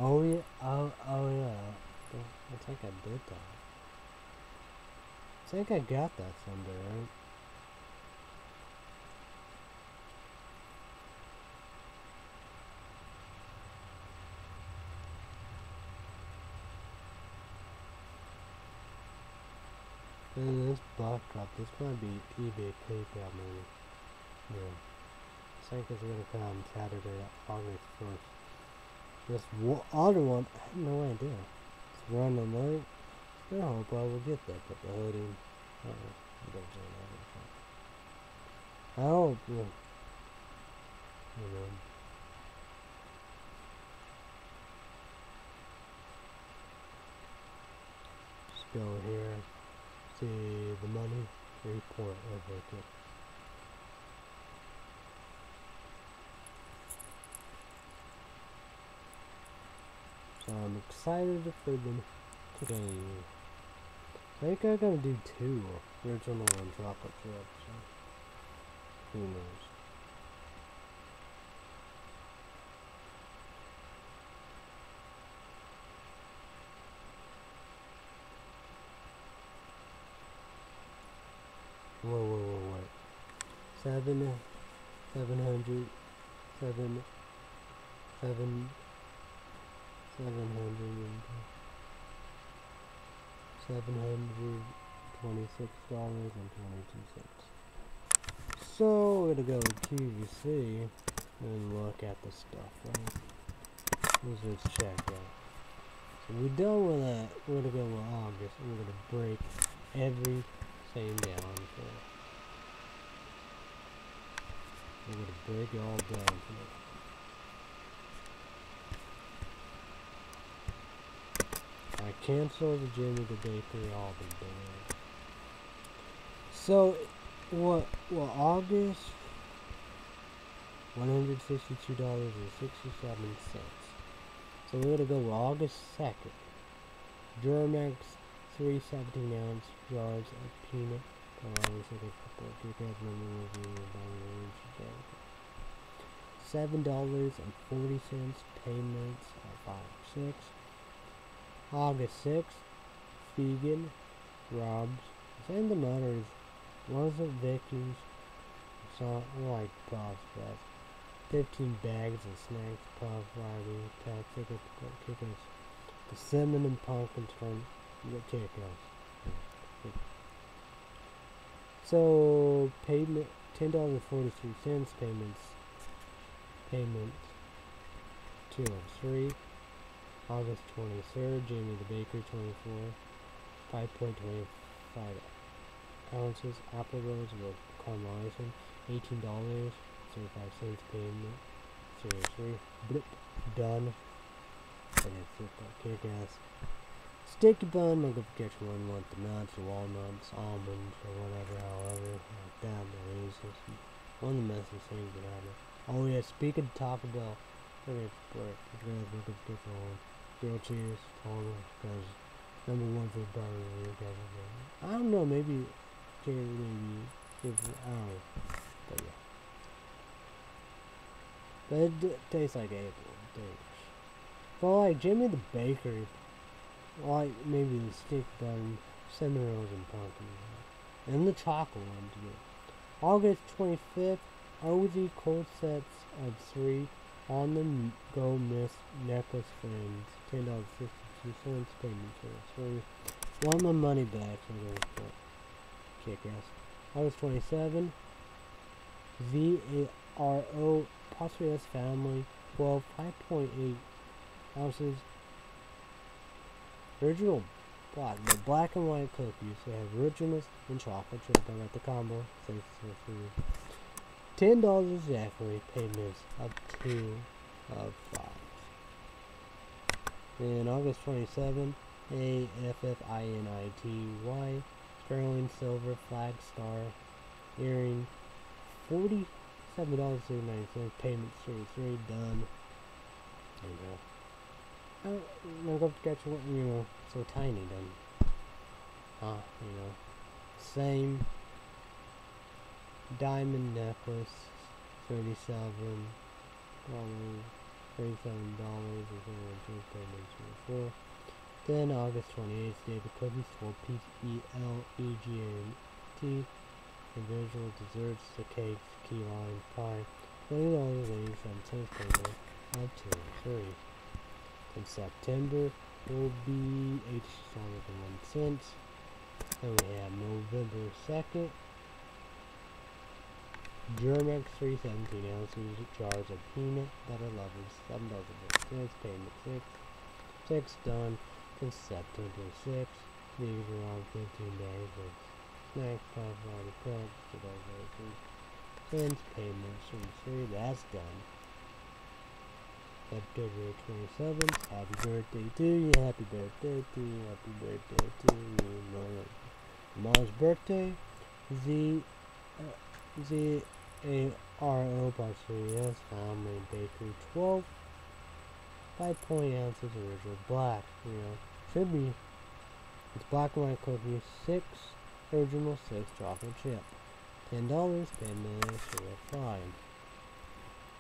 Oh yeah, oh, oh yeah. I think I did that. I think I got that someday, right? And this block drop, this might be eBay PayPal maybe. Yeah. I think it's gonna come Saturday, August 1st. This other one, I have no idea. It's random link. I hope I will get that, but the hoodie, uh, I don't know that. I hope, yeah. You know. Just go here, see the money, report, everything. So I'm excited for them today. I think I'm gonna do two original and chocolate chip. So who knows? Whoa, whoa, whoa, wait. Seven, seven hundred, seven, seven, seven hundred seven hundred twenty-six dollars and twenty-two cents. So we're gonna go to QVC and look at the stuff, right? Let's just check out. So we're done with that. We're gonna go with August. and We're gonna break every same down for We're gonna break it all down for canceled the Jimmy the Bakery all the day. So, what? Well, August, one hundred sixty-two dollars and sixty-seven cents. So we're gonna go August second. Duramax three 17 ounce jars of peanut. Seven dollars and forty cents payments of five six. August sixth, vegan Rob's. Saying the matter is was it Vicky's? So like prospect. Fifteen bags of snacks, puff, variety, pack tickets, kickers. The cinnamon and pumpkins from the kickers. So payment ten dollars and forty three cents payments payments two of three. August twenty third, Jamie the Baker twenty four. Five point twenty five ounces apple rose thirty five cents payment. Series three. Blip done. And it's kick ass. Sticky bun, don't forget you one want the nuts, the walnuts, almonds, or whatever, however, like that. It's one of the messy things that happen. Oh yeah, speaking of Taco Bell, look at sport, you guys look at this one. Grilled cheese, Taco, because number one for burger, you guys I don't know, maybe, maybe, if, I don't know, but yeah. But it tastes like apple, tastes. But like Jimmy the Baker, like maybe the stick bun, cinnamon rolls and pumpkin, and the chocolate one too. August 25th, OZ cold sets of three on the go miss necklace frames, ten dollars fifty two cents payment for three. Want my money back? So there's that kick ass. August 27, V A R O Apostrophe S family, 12, 5.8 ounces. Original black, the black and white cookies. They have originals and chocolate chip. I got the combo. Safe for food. Ten dollars exactly. Payments up to of five. Then August twenty seventh, A F F I N I T Y sterling silver flag star earring. Forty seven dollars thirty nine cents. Payment three three done. There you go. I don't to get you, you know, so tiny then. Ah, you know. Same diamond necklace, thirty-seven dollars, thirty-seven dollars something two payments before. Then August twenty-eighth, David Cookies, twelve piece E L E G A T, individual desserts, the cakes, key lime pie, twenty dollars eighty-seven cents payment, up to three in September will be $87.01. Then we have November 2nd. Germex 317 ounces jars of peanut butter lovers, $7 cents, payment 6. 6 done in September 6th. These are around 15 days of snack puff already cooked, $2.03. Cents, payments from 3, that's done. October 27th. Happy birthday to you. Happy birthday to you. Happy birthday to you. Mom's birthday. Z uh, Z A R O Barcelona Family Bakery 12. 5 point ounces original black. You know, should be. It's black and white cookies. 6 original 6 chocolate chip. $10 ten payment. So fine.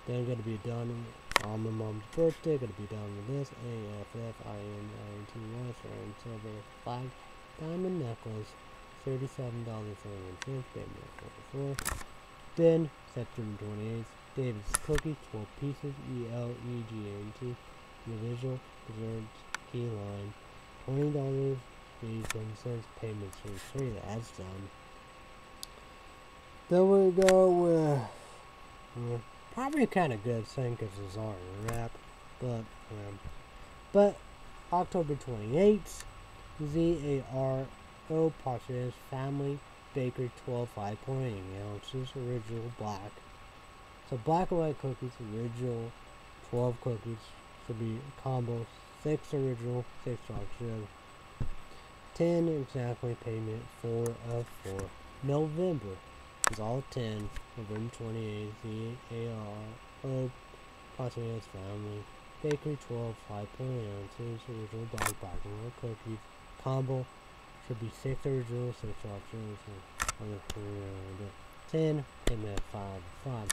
Then gonna be done on my mom's birthday. Gonna be done with this. A F F I N I N T Y and silver five diamond necklace. Thirty-seven dollars and cents. Payment four. Then September twenty-eighth. David's cookies, twelve pieces. E L E G A N T. Individual desserts. Key line. Twenty dollars. Eighty-seven cents. Payments for three. That's done. Then we go with. Uh, probably kind of good thing because it's our rap, but um, but October 28th, Z A R O Partridge Family Baker 12 5.8 ounces original black. So black and white cookies, original 12 cookies. Should be combo 6 original, 6 chocolate 10 exactly payment 4 of 4 November is all 10 November 28th, the AR oh, Pontius family. Bakery 12, 5 ounces, original black bacon cookies, combo Should be six original, six options, other three, uh, ten, and then five, five.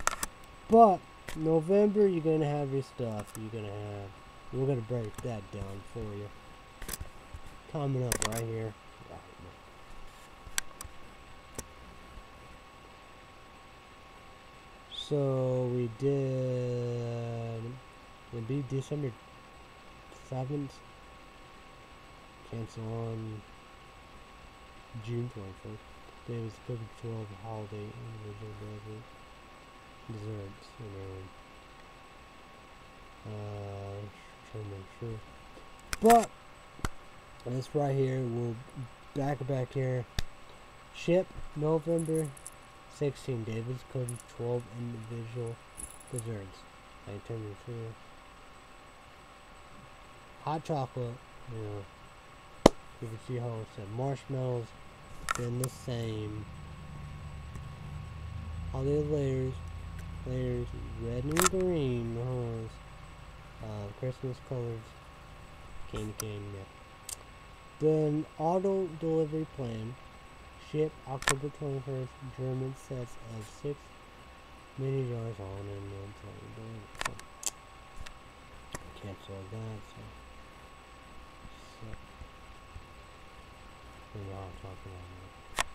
But November, you're gonna have your stuff. You're gonna have. We're gonna break that down for you. Coming up right here. So we did. It'll be December seventh. Cancel on June twenty first. Davis Cookie twelve holiday individual desserts. You know. Uh, trying to make sure. But this right here, we'll back back here. Ship November 16 David's Cookie 12 individual desserts. I turned it to hot chocolate, you know. You can see how it said marshmallows, been the same. All the layers, layers, red and green, huh? Uh, Christmas colors, candy cane, yeah. Then auto delivery plan. Ship October 21st. German sets of six mini jars on and then so cancel that. So, so we are talking about that.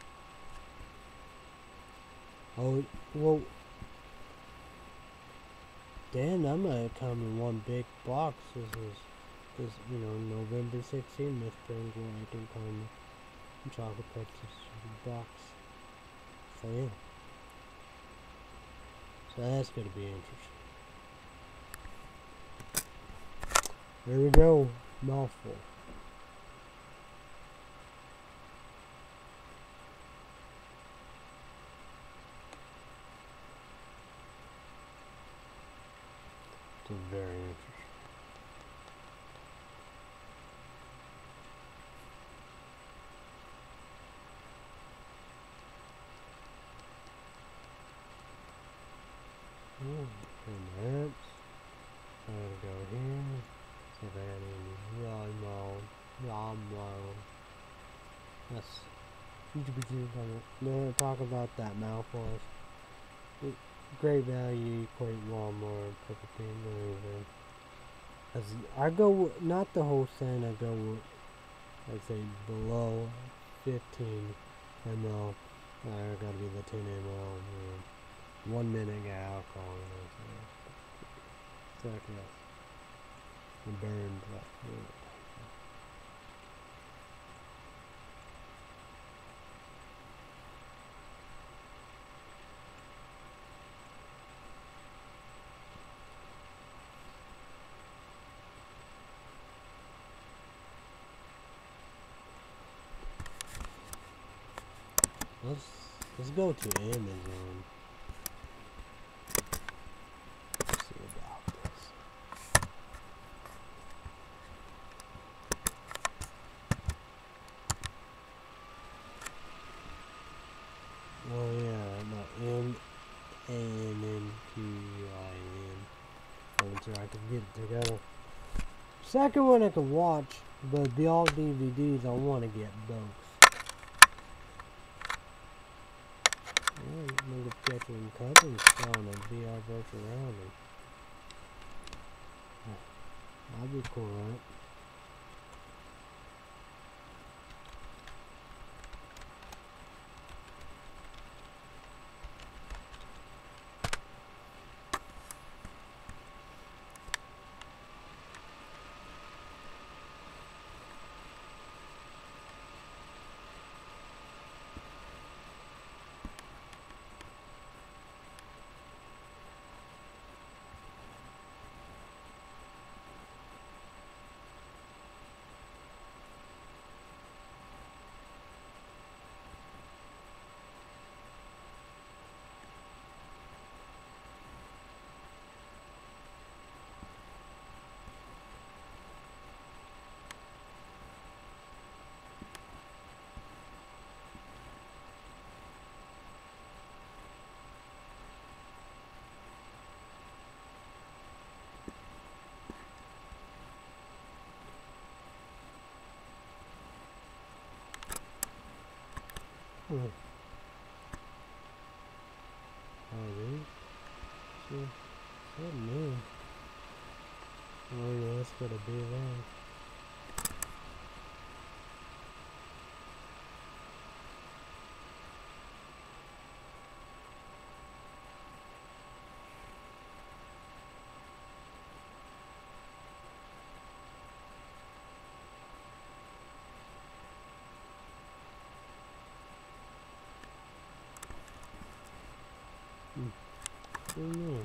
Oh well. Dan, that might come in one big box. This is this, you know, November 16th, Miss Pringle, I think, on chocolate pretzels box. So, yeah. So that's going to be interesting. There we go. Mouthful. Very interesting. Ooh, that's I'm gonna go here. See if I got any Ron Ron. Yes. Gonna talk about that mouthwash. Great value, equate Walmart, everything, everything. As I go, not the whole thing. I go, I'd say below 15 ml. I gotta be the 10 ml. You know one minute get alcohol in it. So it's like a burned like yeah. Let's go to Amazon. let's go to Amazon. Second one I can watch, but the all DVDs I want to get both. Alright, I'm gonna get some cousins on a VR virtual reality. That'd be cool, right? Oh. See, so new. Oh, yeah, that's gotta be that. Oh, no.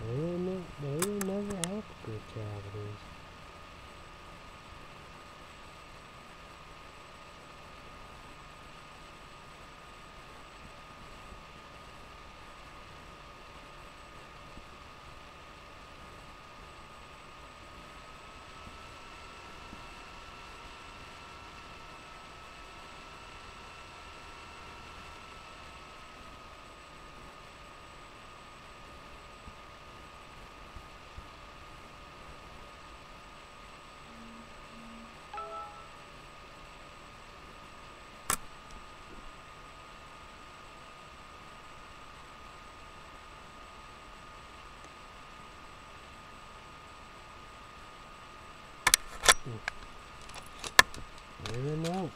They will, ne- they will never help good cavities. I don't know.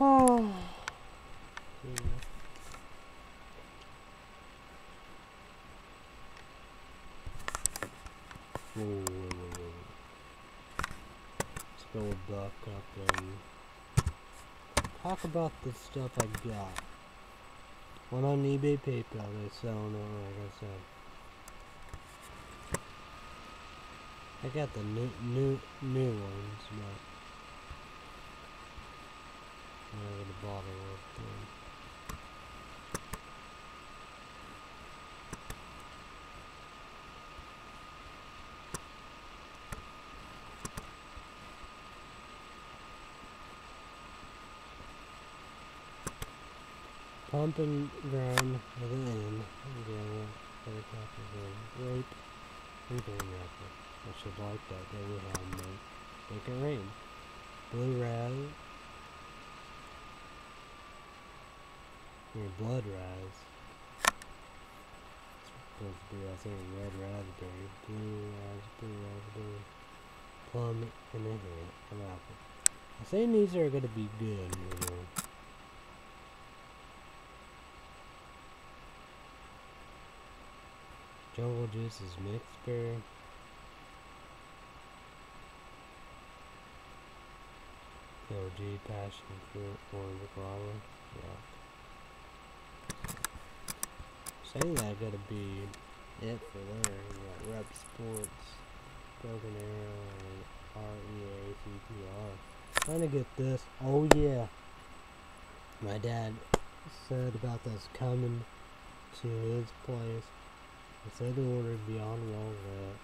Oh. Yeah. Whoa, whoa, whoa, whoa. Let's go back up and talk about the stuff I got. One on eBay, PayPal, they're selling it, like I said. I got the new, new, new ones, but I would have bought it with them. Pump and grind with an N. Top of the rape. Reaping rapper. I should like that. They would have make, make it rain. Blue raz. Your blood raz. Supposed to be, I think, red raspberry. Blue raspberry, raspberry. Plum and an an apple. I'm saying these are gonna be good, you know. Jungle juice is berry. LG passion fruit orange guava. Yeah. Saying that gotta be it for there. You got REPP Sports, Broken Arrow, and R-E-A-C-T-R. Trying to get this. Oh yeah. My dad said about this coming to his place. Said the order would be on Walnut.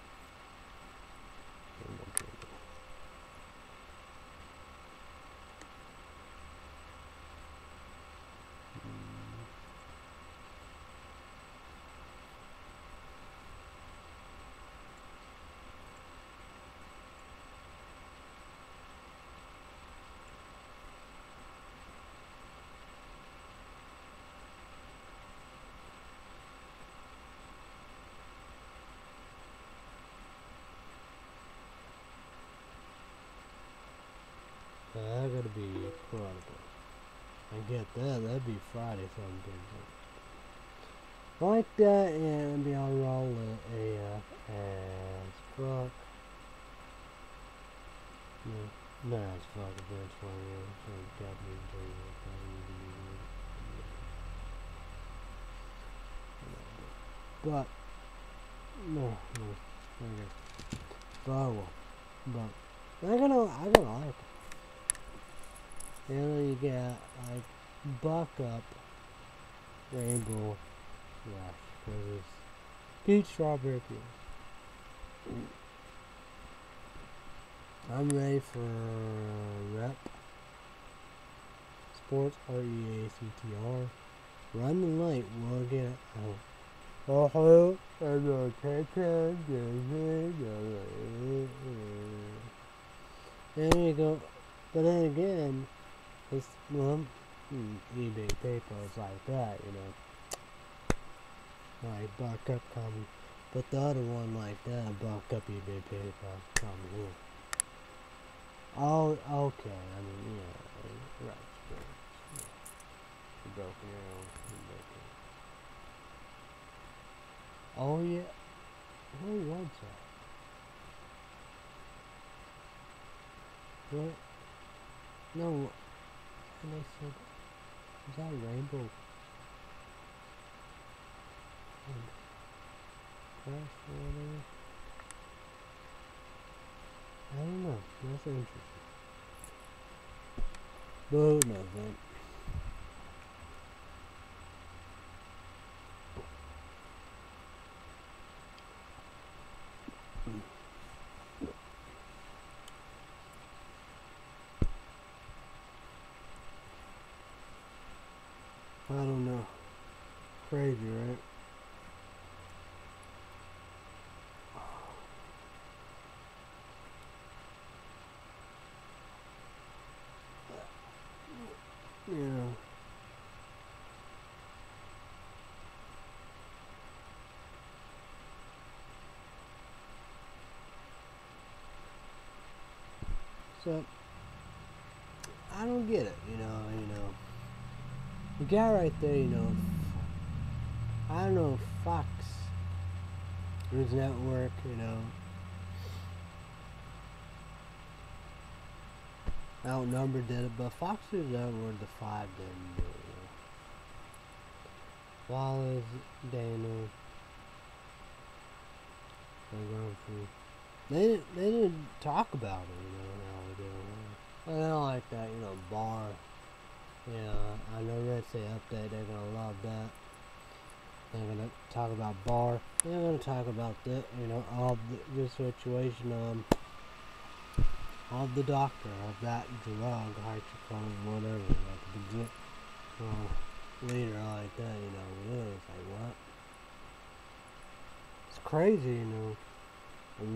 That's gonna be incredible. I get be Friday something. Like that, and be on roll it AF as fuck. No, no, it's fuck. That's why we're But no, no, okay. But I. But I'm gonna, I'm gonna like it. And you get like buck up rainbow rush because it's peach strawberry peach. I'm ready for REPP Sports R E A C T R. Run the light, we'll get out. Oh, hello, and the. There you go. But then again, it's, well, eBay papers like that, you know. Like, buck up, come. But the other one like that, buck up eBay PayPal, come here. Oh, okay, I mean, yeah, right, right. Yeah. Broken arrow. Oh, yeah. Who was that? What? No. And I said, is that a rainbow? Hmm. And or whatever? I don't know. That's interesting. But who knows, man? I don't know. Crazy, right? Yeah. So I don't get it, you know, you know. The guy right there, you know, I don't know, Fox News Network, you know. Outnumbered did it, but Fox News Network, the five didn't do it. Wallace, they're. They didn't, they didn't talk about it, you know, do. I don't like that, you know, bar. Yeah, I know Red Say Update, they're gonna love that. They're gonna talk about bar. They're gonna talk about the, you know, all the, the situation, um, of the doctor of that drug, hydrochloride, whatever, like the well, later like that, you know, it was like what? It's crazy, you know.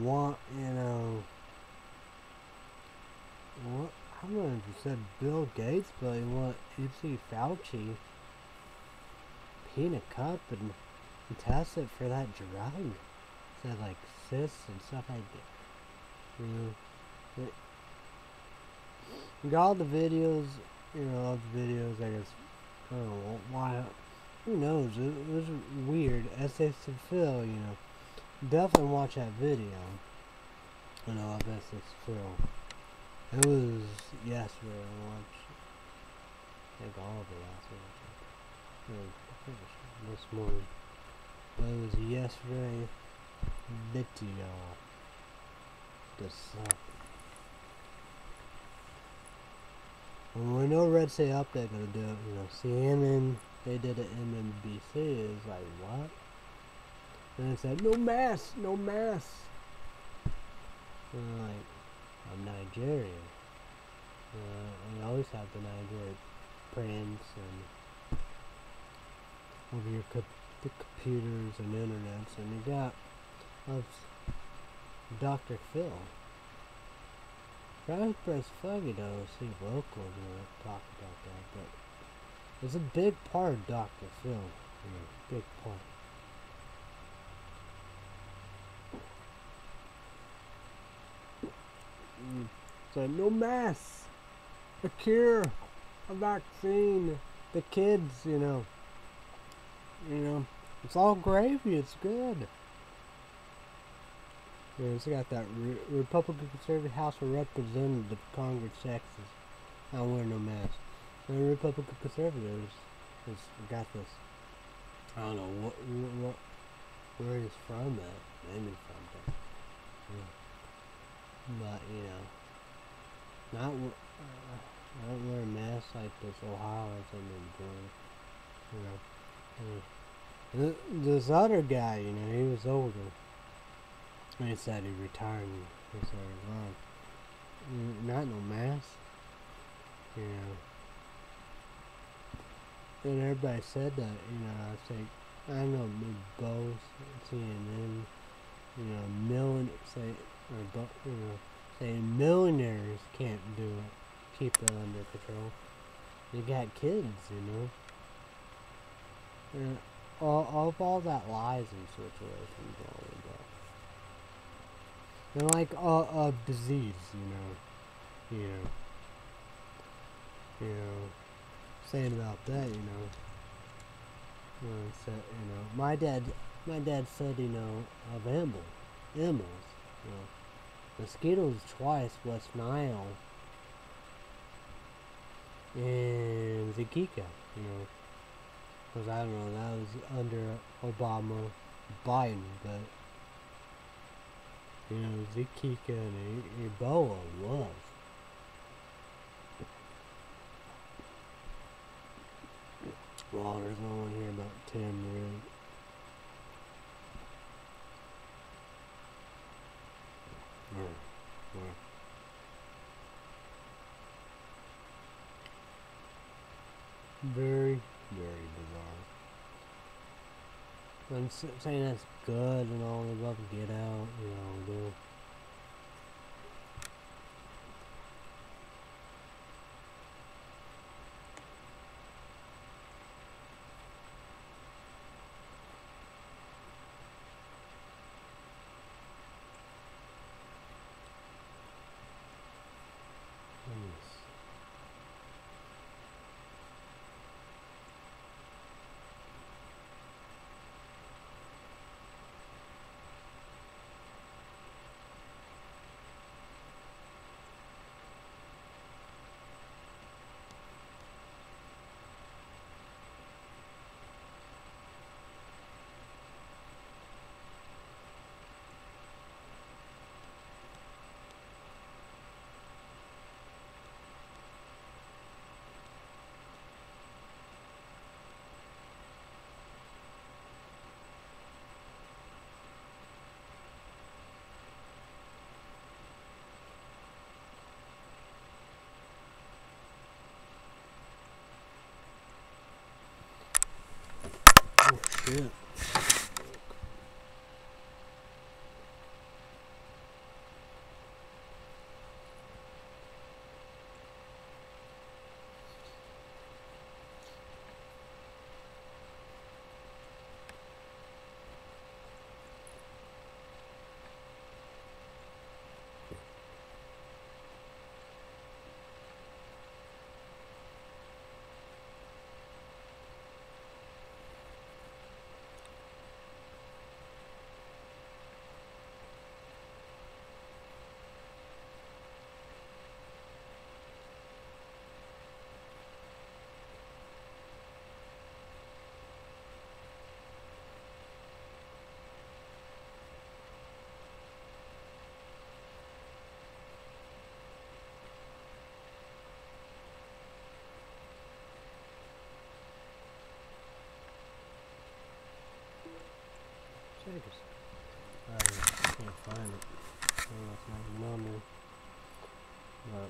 What, you know, what? I don't know if said Bill Gates, but you want see Fauci peanut cup and, and test it for that drug. Said like cysts and stuff like that. You know, got all the videos, you know, all the videos. I guess I don't know why. Who knows? It, it was weird. S.A. Phil, you know, definitely watch that video. You know, of S.A. Phil. It was yesterday I watched I think all of it last night. This morning. But it was yesterday. This sucked. And we know Red Say Up they're gonna do it, you know, CNN they did it in MNBC is like what? And it said no mass, no mass. And like I'm Nigerian. Uh, we always have the Nigerian prints and over your co the computers and internets, and you got of Dr. Phil. To press Fuggy though, see local to talk about that, but it's a big part of Dr. Phil. Know, big part. Mm. Mm. So no mass. a cure, a vaccine, the kids, you know. You know, it's all gravy. It's good. Know, it's got that Re- Republican Conservative House of Representatives, Congress, Texas. I wear no mask. The Republican Conservatives has got this. I don't know what, what where he's from. At maybe from there. Yeah. But you know, not uh, I don't wear a mask like this Ohio as I've been doing. You know. Th- this other guy, you know, he was older. He said he retired and he said, well, not no mask. You know. And everybody said that, you know, I think, I know, Bose, CNN, you know, million, say, or, Bo- you know, saying millionaires can't do it, keep it under control. They got kids, you know. And all, of all that lies in situations, all of that. And like uh, a disease, you know, you know, you know, saying about that, you know. You know, you know, my dad, my dad said, you know, of Emil, Emils, you know, mosquitoes twice, West Nile, and Zika, you know. Because I don't know, that was under Obama, Biden, but you know, Zika and Ebola was. Well, there's no one here about Tim really. Or. Very, very bizarre. I'm saying that's good and all the above, get out, you know, do. Yes. Oh Checkers. I can't find it. I don't know if even on. But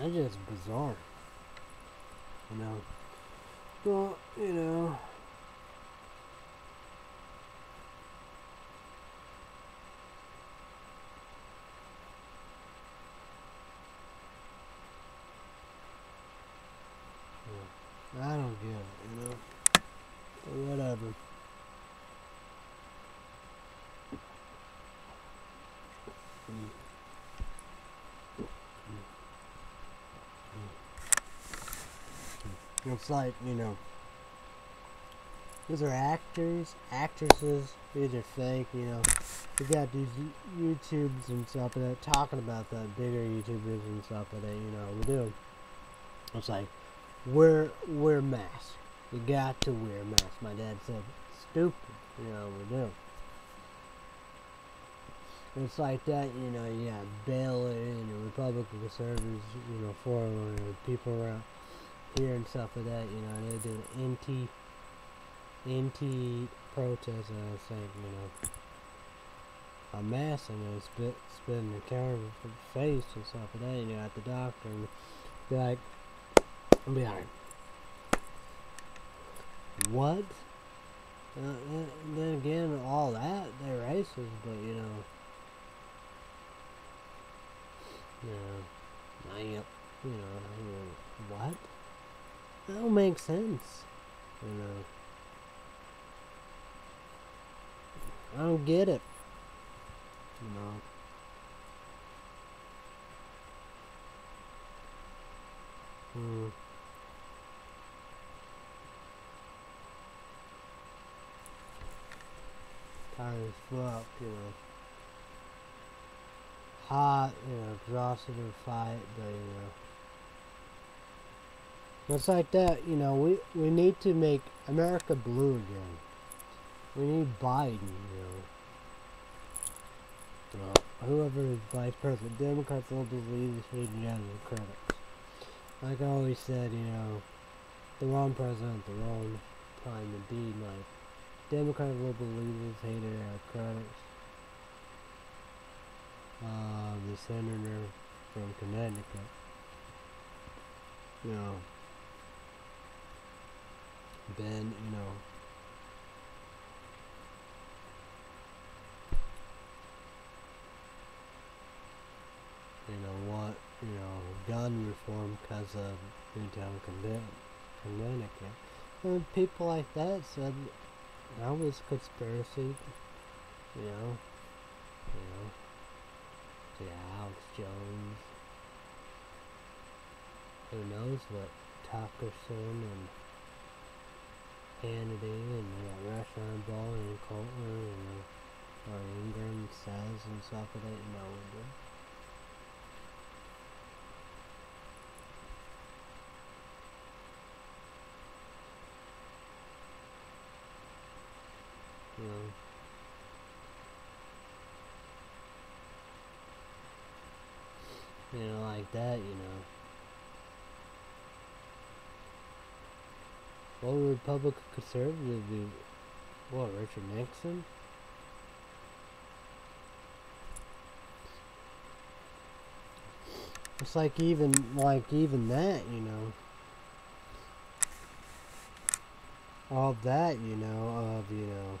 that's just bizarre. You know. Well, you know. Yeah. I don't get it, you know. But whatever. Mm. Mm. Mm. It's like, you know, these are actors, actresses, these are fake, you know. We got these YouTubes and stuff like that talking about that, bigger YouTubers and stuff like that, you know, we do. It's like, wear, wear mask. You got to wear mask. My dad said, stupid, you know, we do. It's like that, you know, you got Baylor and the Republican conservatives, you know, for people around here and stuff like that, you know, they do anti anti protest and I was saying, you know a mass and they spit spit in the counter face and stuff like that, and you at the doctor and be like and be like What? Uh, then again, all that, they're racist, but you know, you know, I, you know, what? That don't make sense. You know. I don't get it. You know. Hmm. Tired as fuck, you know. Hot, you know, exhausted in fight, but you know. It's like that, you know, we, we need to make America blue again. We need Biden, you know. Uh, whoever is vice president, Democrats, liberals, leaders, hating as the critics. Like I always said, you know, the wrong president, the wrong time indeed. Like, Democrat, liberal leaders, hated our critics. Uh, the senator from Connecticut. You know, Ben, you know, you know what, you know, gun reform because of Newtown, Connecticut. And people like that said that was conspiracy, you know, you know, yeah, Alex Jones. Who knows what Tuckerson and Hannity and they got Rush Limbaugh and Colton and or Ingraham says and stuff like that. No, we You know. You know, like that, you know. What Republican conservative? What, Richard Nixon? It's like even, like even that, you know. All that, you know, of, you know.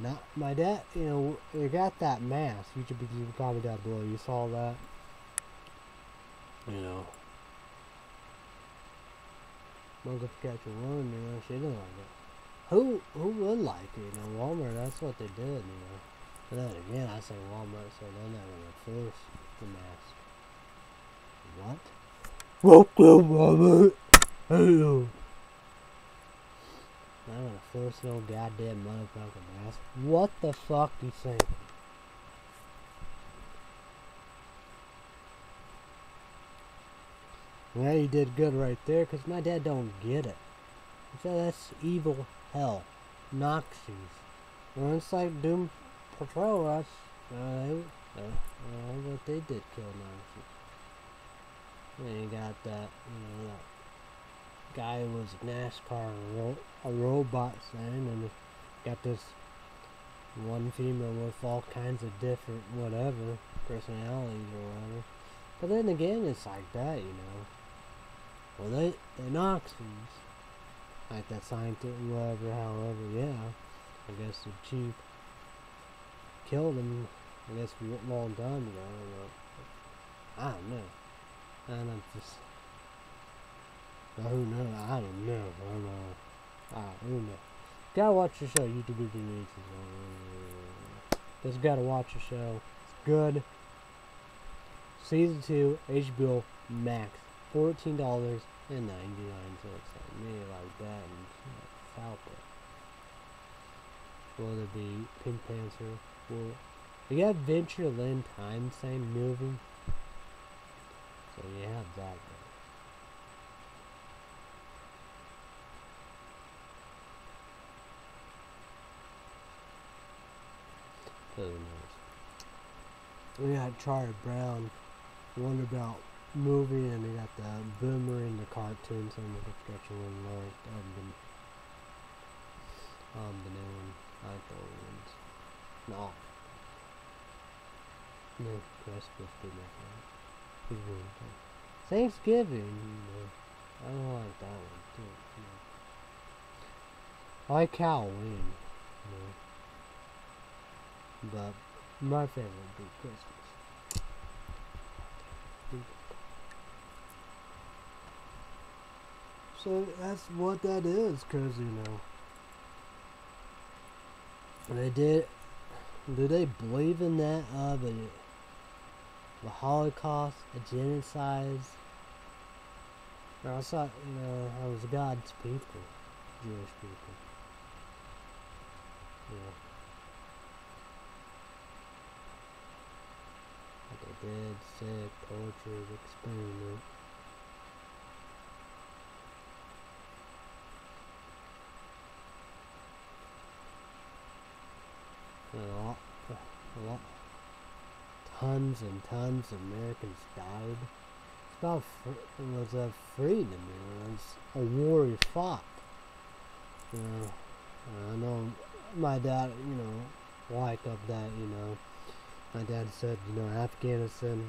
Not, my dad, you know, you got that mask. You should be comment down below. You saw that? You know. Mother catch a run, you know, she didn't like it. Who who would like it? You know, Walmart, that's what they did, you know. But then again, I say Walmart, so they're not gonna force the mask. What? Welcome, Walmart. Hello. Not gonna force no goddamn motherfucking mask. What the fuck do you saying? Well, you did good right there, because my dad don't get it. So that's evil hell. Nazis. Well, it's like Doom Patrol, us. Uh, they, uh, uh, they did kill. And you got that, you know, that guy was NASCAR, ro a robot thing, and got this one female with all kinds of different whatever personalities or whatever. But then again, it's like that, you know. Well, they, they're Nazis. Like that scientist, whatever, however, yeah. I guess the chief killed him, I guess, a long time ago. I don't know. I don't know. And I'm just. But who knows? I don't know. I don't know. I who knows? Gotta watch the show. YouTube releases. Just gotta watch the show. It's good. Season 2, HBO Max fourteen dollars and ninety nine cents. Like me like that and South Will there be Pink Panther? Will you got Adventureland Time same movie? So you have that there. Doesn't we got Charlie Brown, one about movie, and they got the Boomer in the cartoons and the construction one like um, the um the new one, I like the old ones. No. No, Christmas didn't have that. Thanksgiving, you know. I don't like that one too. You. I like Halloween, you know. But my favorite would be Christmas. So that's what that is, cause you know, they did. Do they believe in that? Uh, the, the Holocaust, a genocide. I thought, you know, I was God's people, Jewish people. Yeah. dead, sick, tortured, experiment. A lot, tons and tons of Americans died. It's about, it was a freedom, know, it's a war he fought. You know, I know my dad, you know, like of that, you know, my dad said, you know, Afghanistan,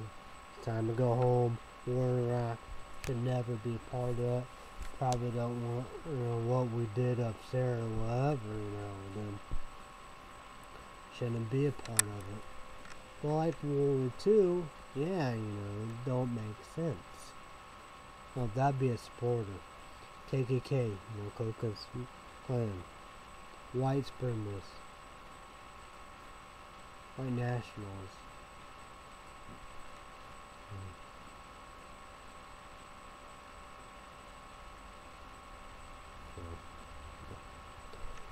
it's time to go home. War in Iraq should never be part of it. Probably don't want, you know, what we did up there or whatever, you know, then shouldn't be a part of it. Like World War II, yeah, you know, don't make sense. Well, that'd be a supporter. KKK, you know, Ku Klux Klan. White supremacists white nationals.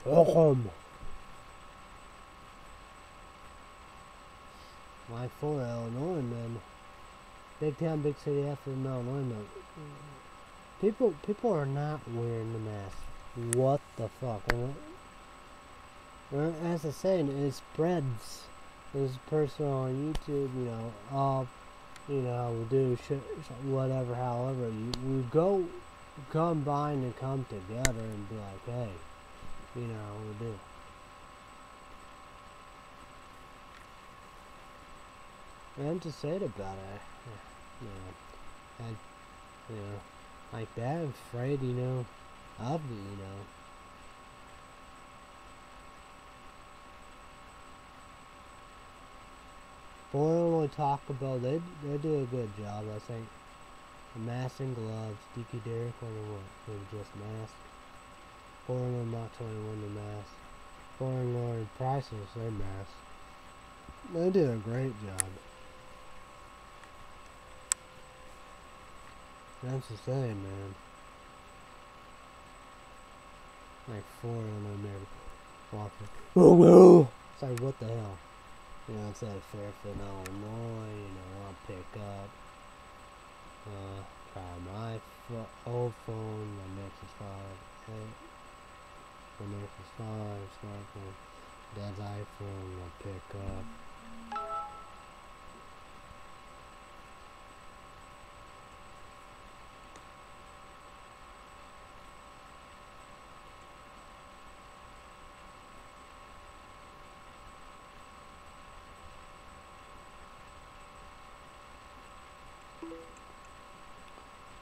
Welcome. Why for Illinois, man? Big town, big city after Illinois, man. People, people are not wearing the mask. What the fuck? As I said, it spreads this person on YouTube, you know, uh, you know, we do sh whatever, however, you, we go combine and come together and be like, hey, you know, we do. And to say about it, you know, I, you know, like that, I'm afraid, you know, of it, you know. Boyle Taco Bell, they they do a good job, I think. Mask and gloves, Dicky Derrick the what? Or just mask. Foreign Mach 21 the mask. Foreign Lord Prices, their mask. They did a great job. That's the same, man. Like four on them there walking. Oh no! It's like what the hell? you know, instead of Fairfield, Illinois, you know, I'll pick up, uh, try my old phone, my Nexus 5, okay, my Nexus 5, smartphone, Dad's iPhone, I'll pick up,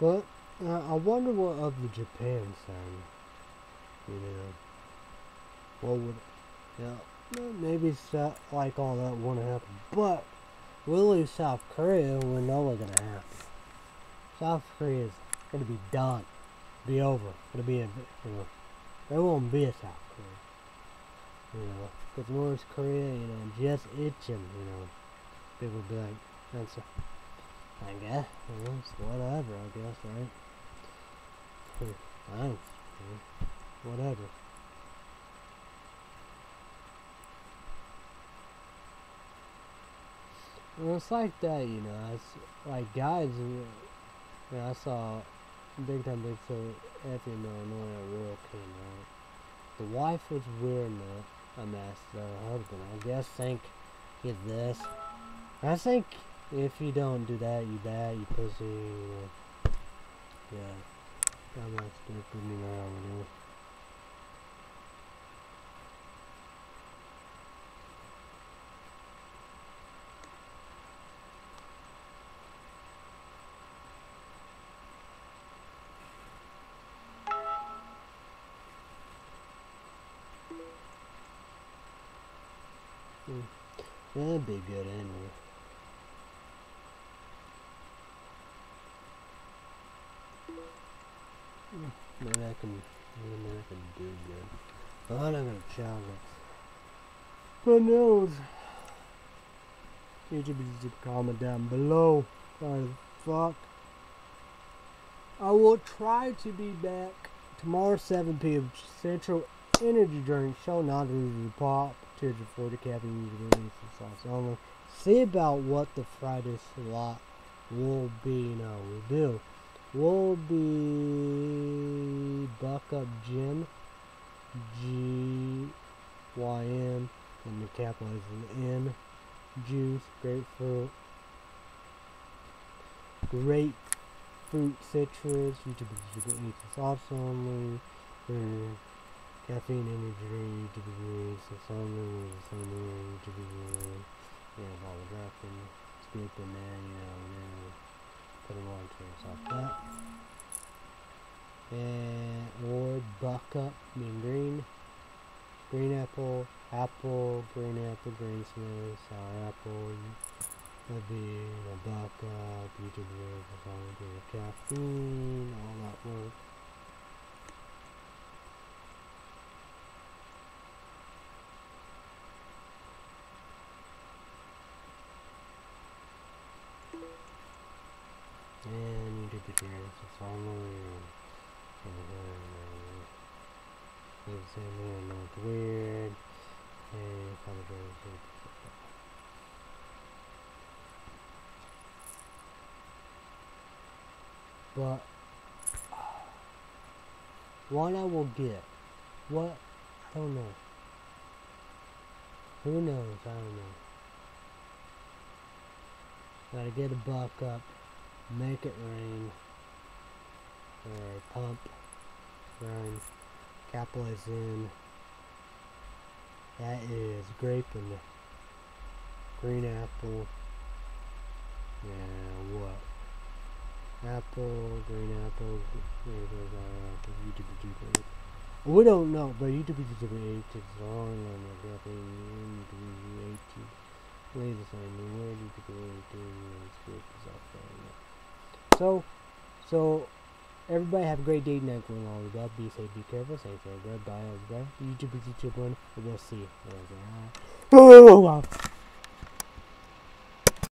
But uh, I wonder what of the Japan side, you know, what would, yeah, maybe that, like all that wouldn't happen. But we really, South Korea, we know what's gonna happen. South Korea is gonna be done, be over, gonna be, a, you know, there won't be a South Korea, you know, because North Korea, you know, just itching, you know, people be like, that's a I guess. Whatever, I guess, right? Don't, whatever. It's like that, you know. It's like guys. You know, I saw Big Time Big So Effie in Illinois at Royal came out. The wife was wearing a, a mask. The husband, I guess, think is this. I think if you don't do that, you that, you pussy. You. Yeah, I'm not stupid, you know. Know. Mm. That'd be good anyway. Mm, Maybe I can, maybe I can do good. But I'm not gonna challenge it. Who knows? YouTube is comment down below. Sorry, fuck. I will try to be back tomorrow 7 p.m. Central Energy Drink Show, not review pop. 240 caffeine release sauce only. See about what the Friday slot will be. No, we do. Will be Buck Up Gym, G Y M, and the capitalized N, juice, grapefruit, grapefruit citrus, YouTube is sauce only. Mm. Caffeine energy to be used, so something used. Yeah, all the dropping, scoop in there, you know, and then put them on to yourself that. And, or buck up, I mean green, green apple, apple, green apple, green smooth, sour apple, that'd be, you know, buck up, YouTube videos, caffeine, all that work. And you did the dance, it's all weird. It's in there, no, it's weird. And apologize. But one I will get. What? I don't know. Who knows? I don't know. Gotta get a buck up make it rain or pump burn capitalize in that is grape and green apple yeah what apple green apple we don't know but YouTube is eight it's all on the grappling YouTube latest on where did you go to script is there so, so everybody have a great day night going with that. Be safe, be careful, safe, goodbye, everybody. YouTube, YouTube one, we'll see.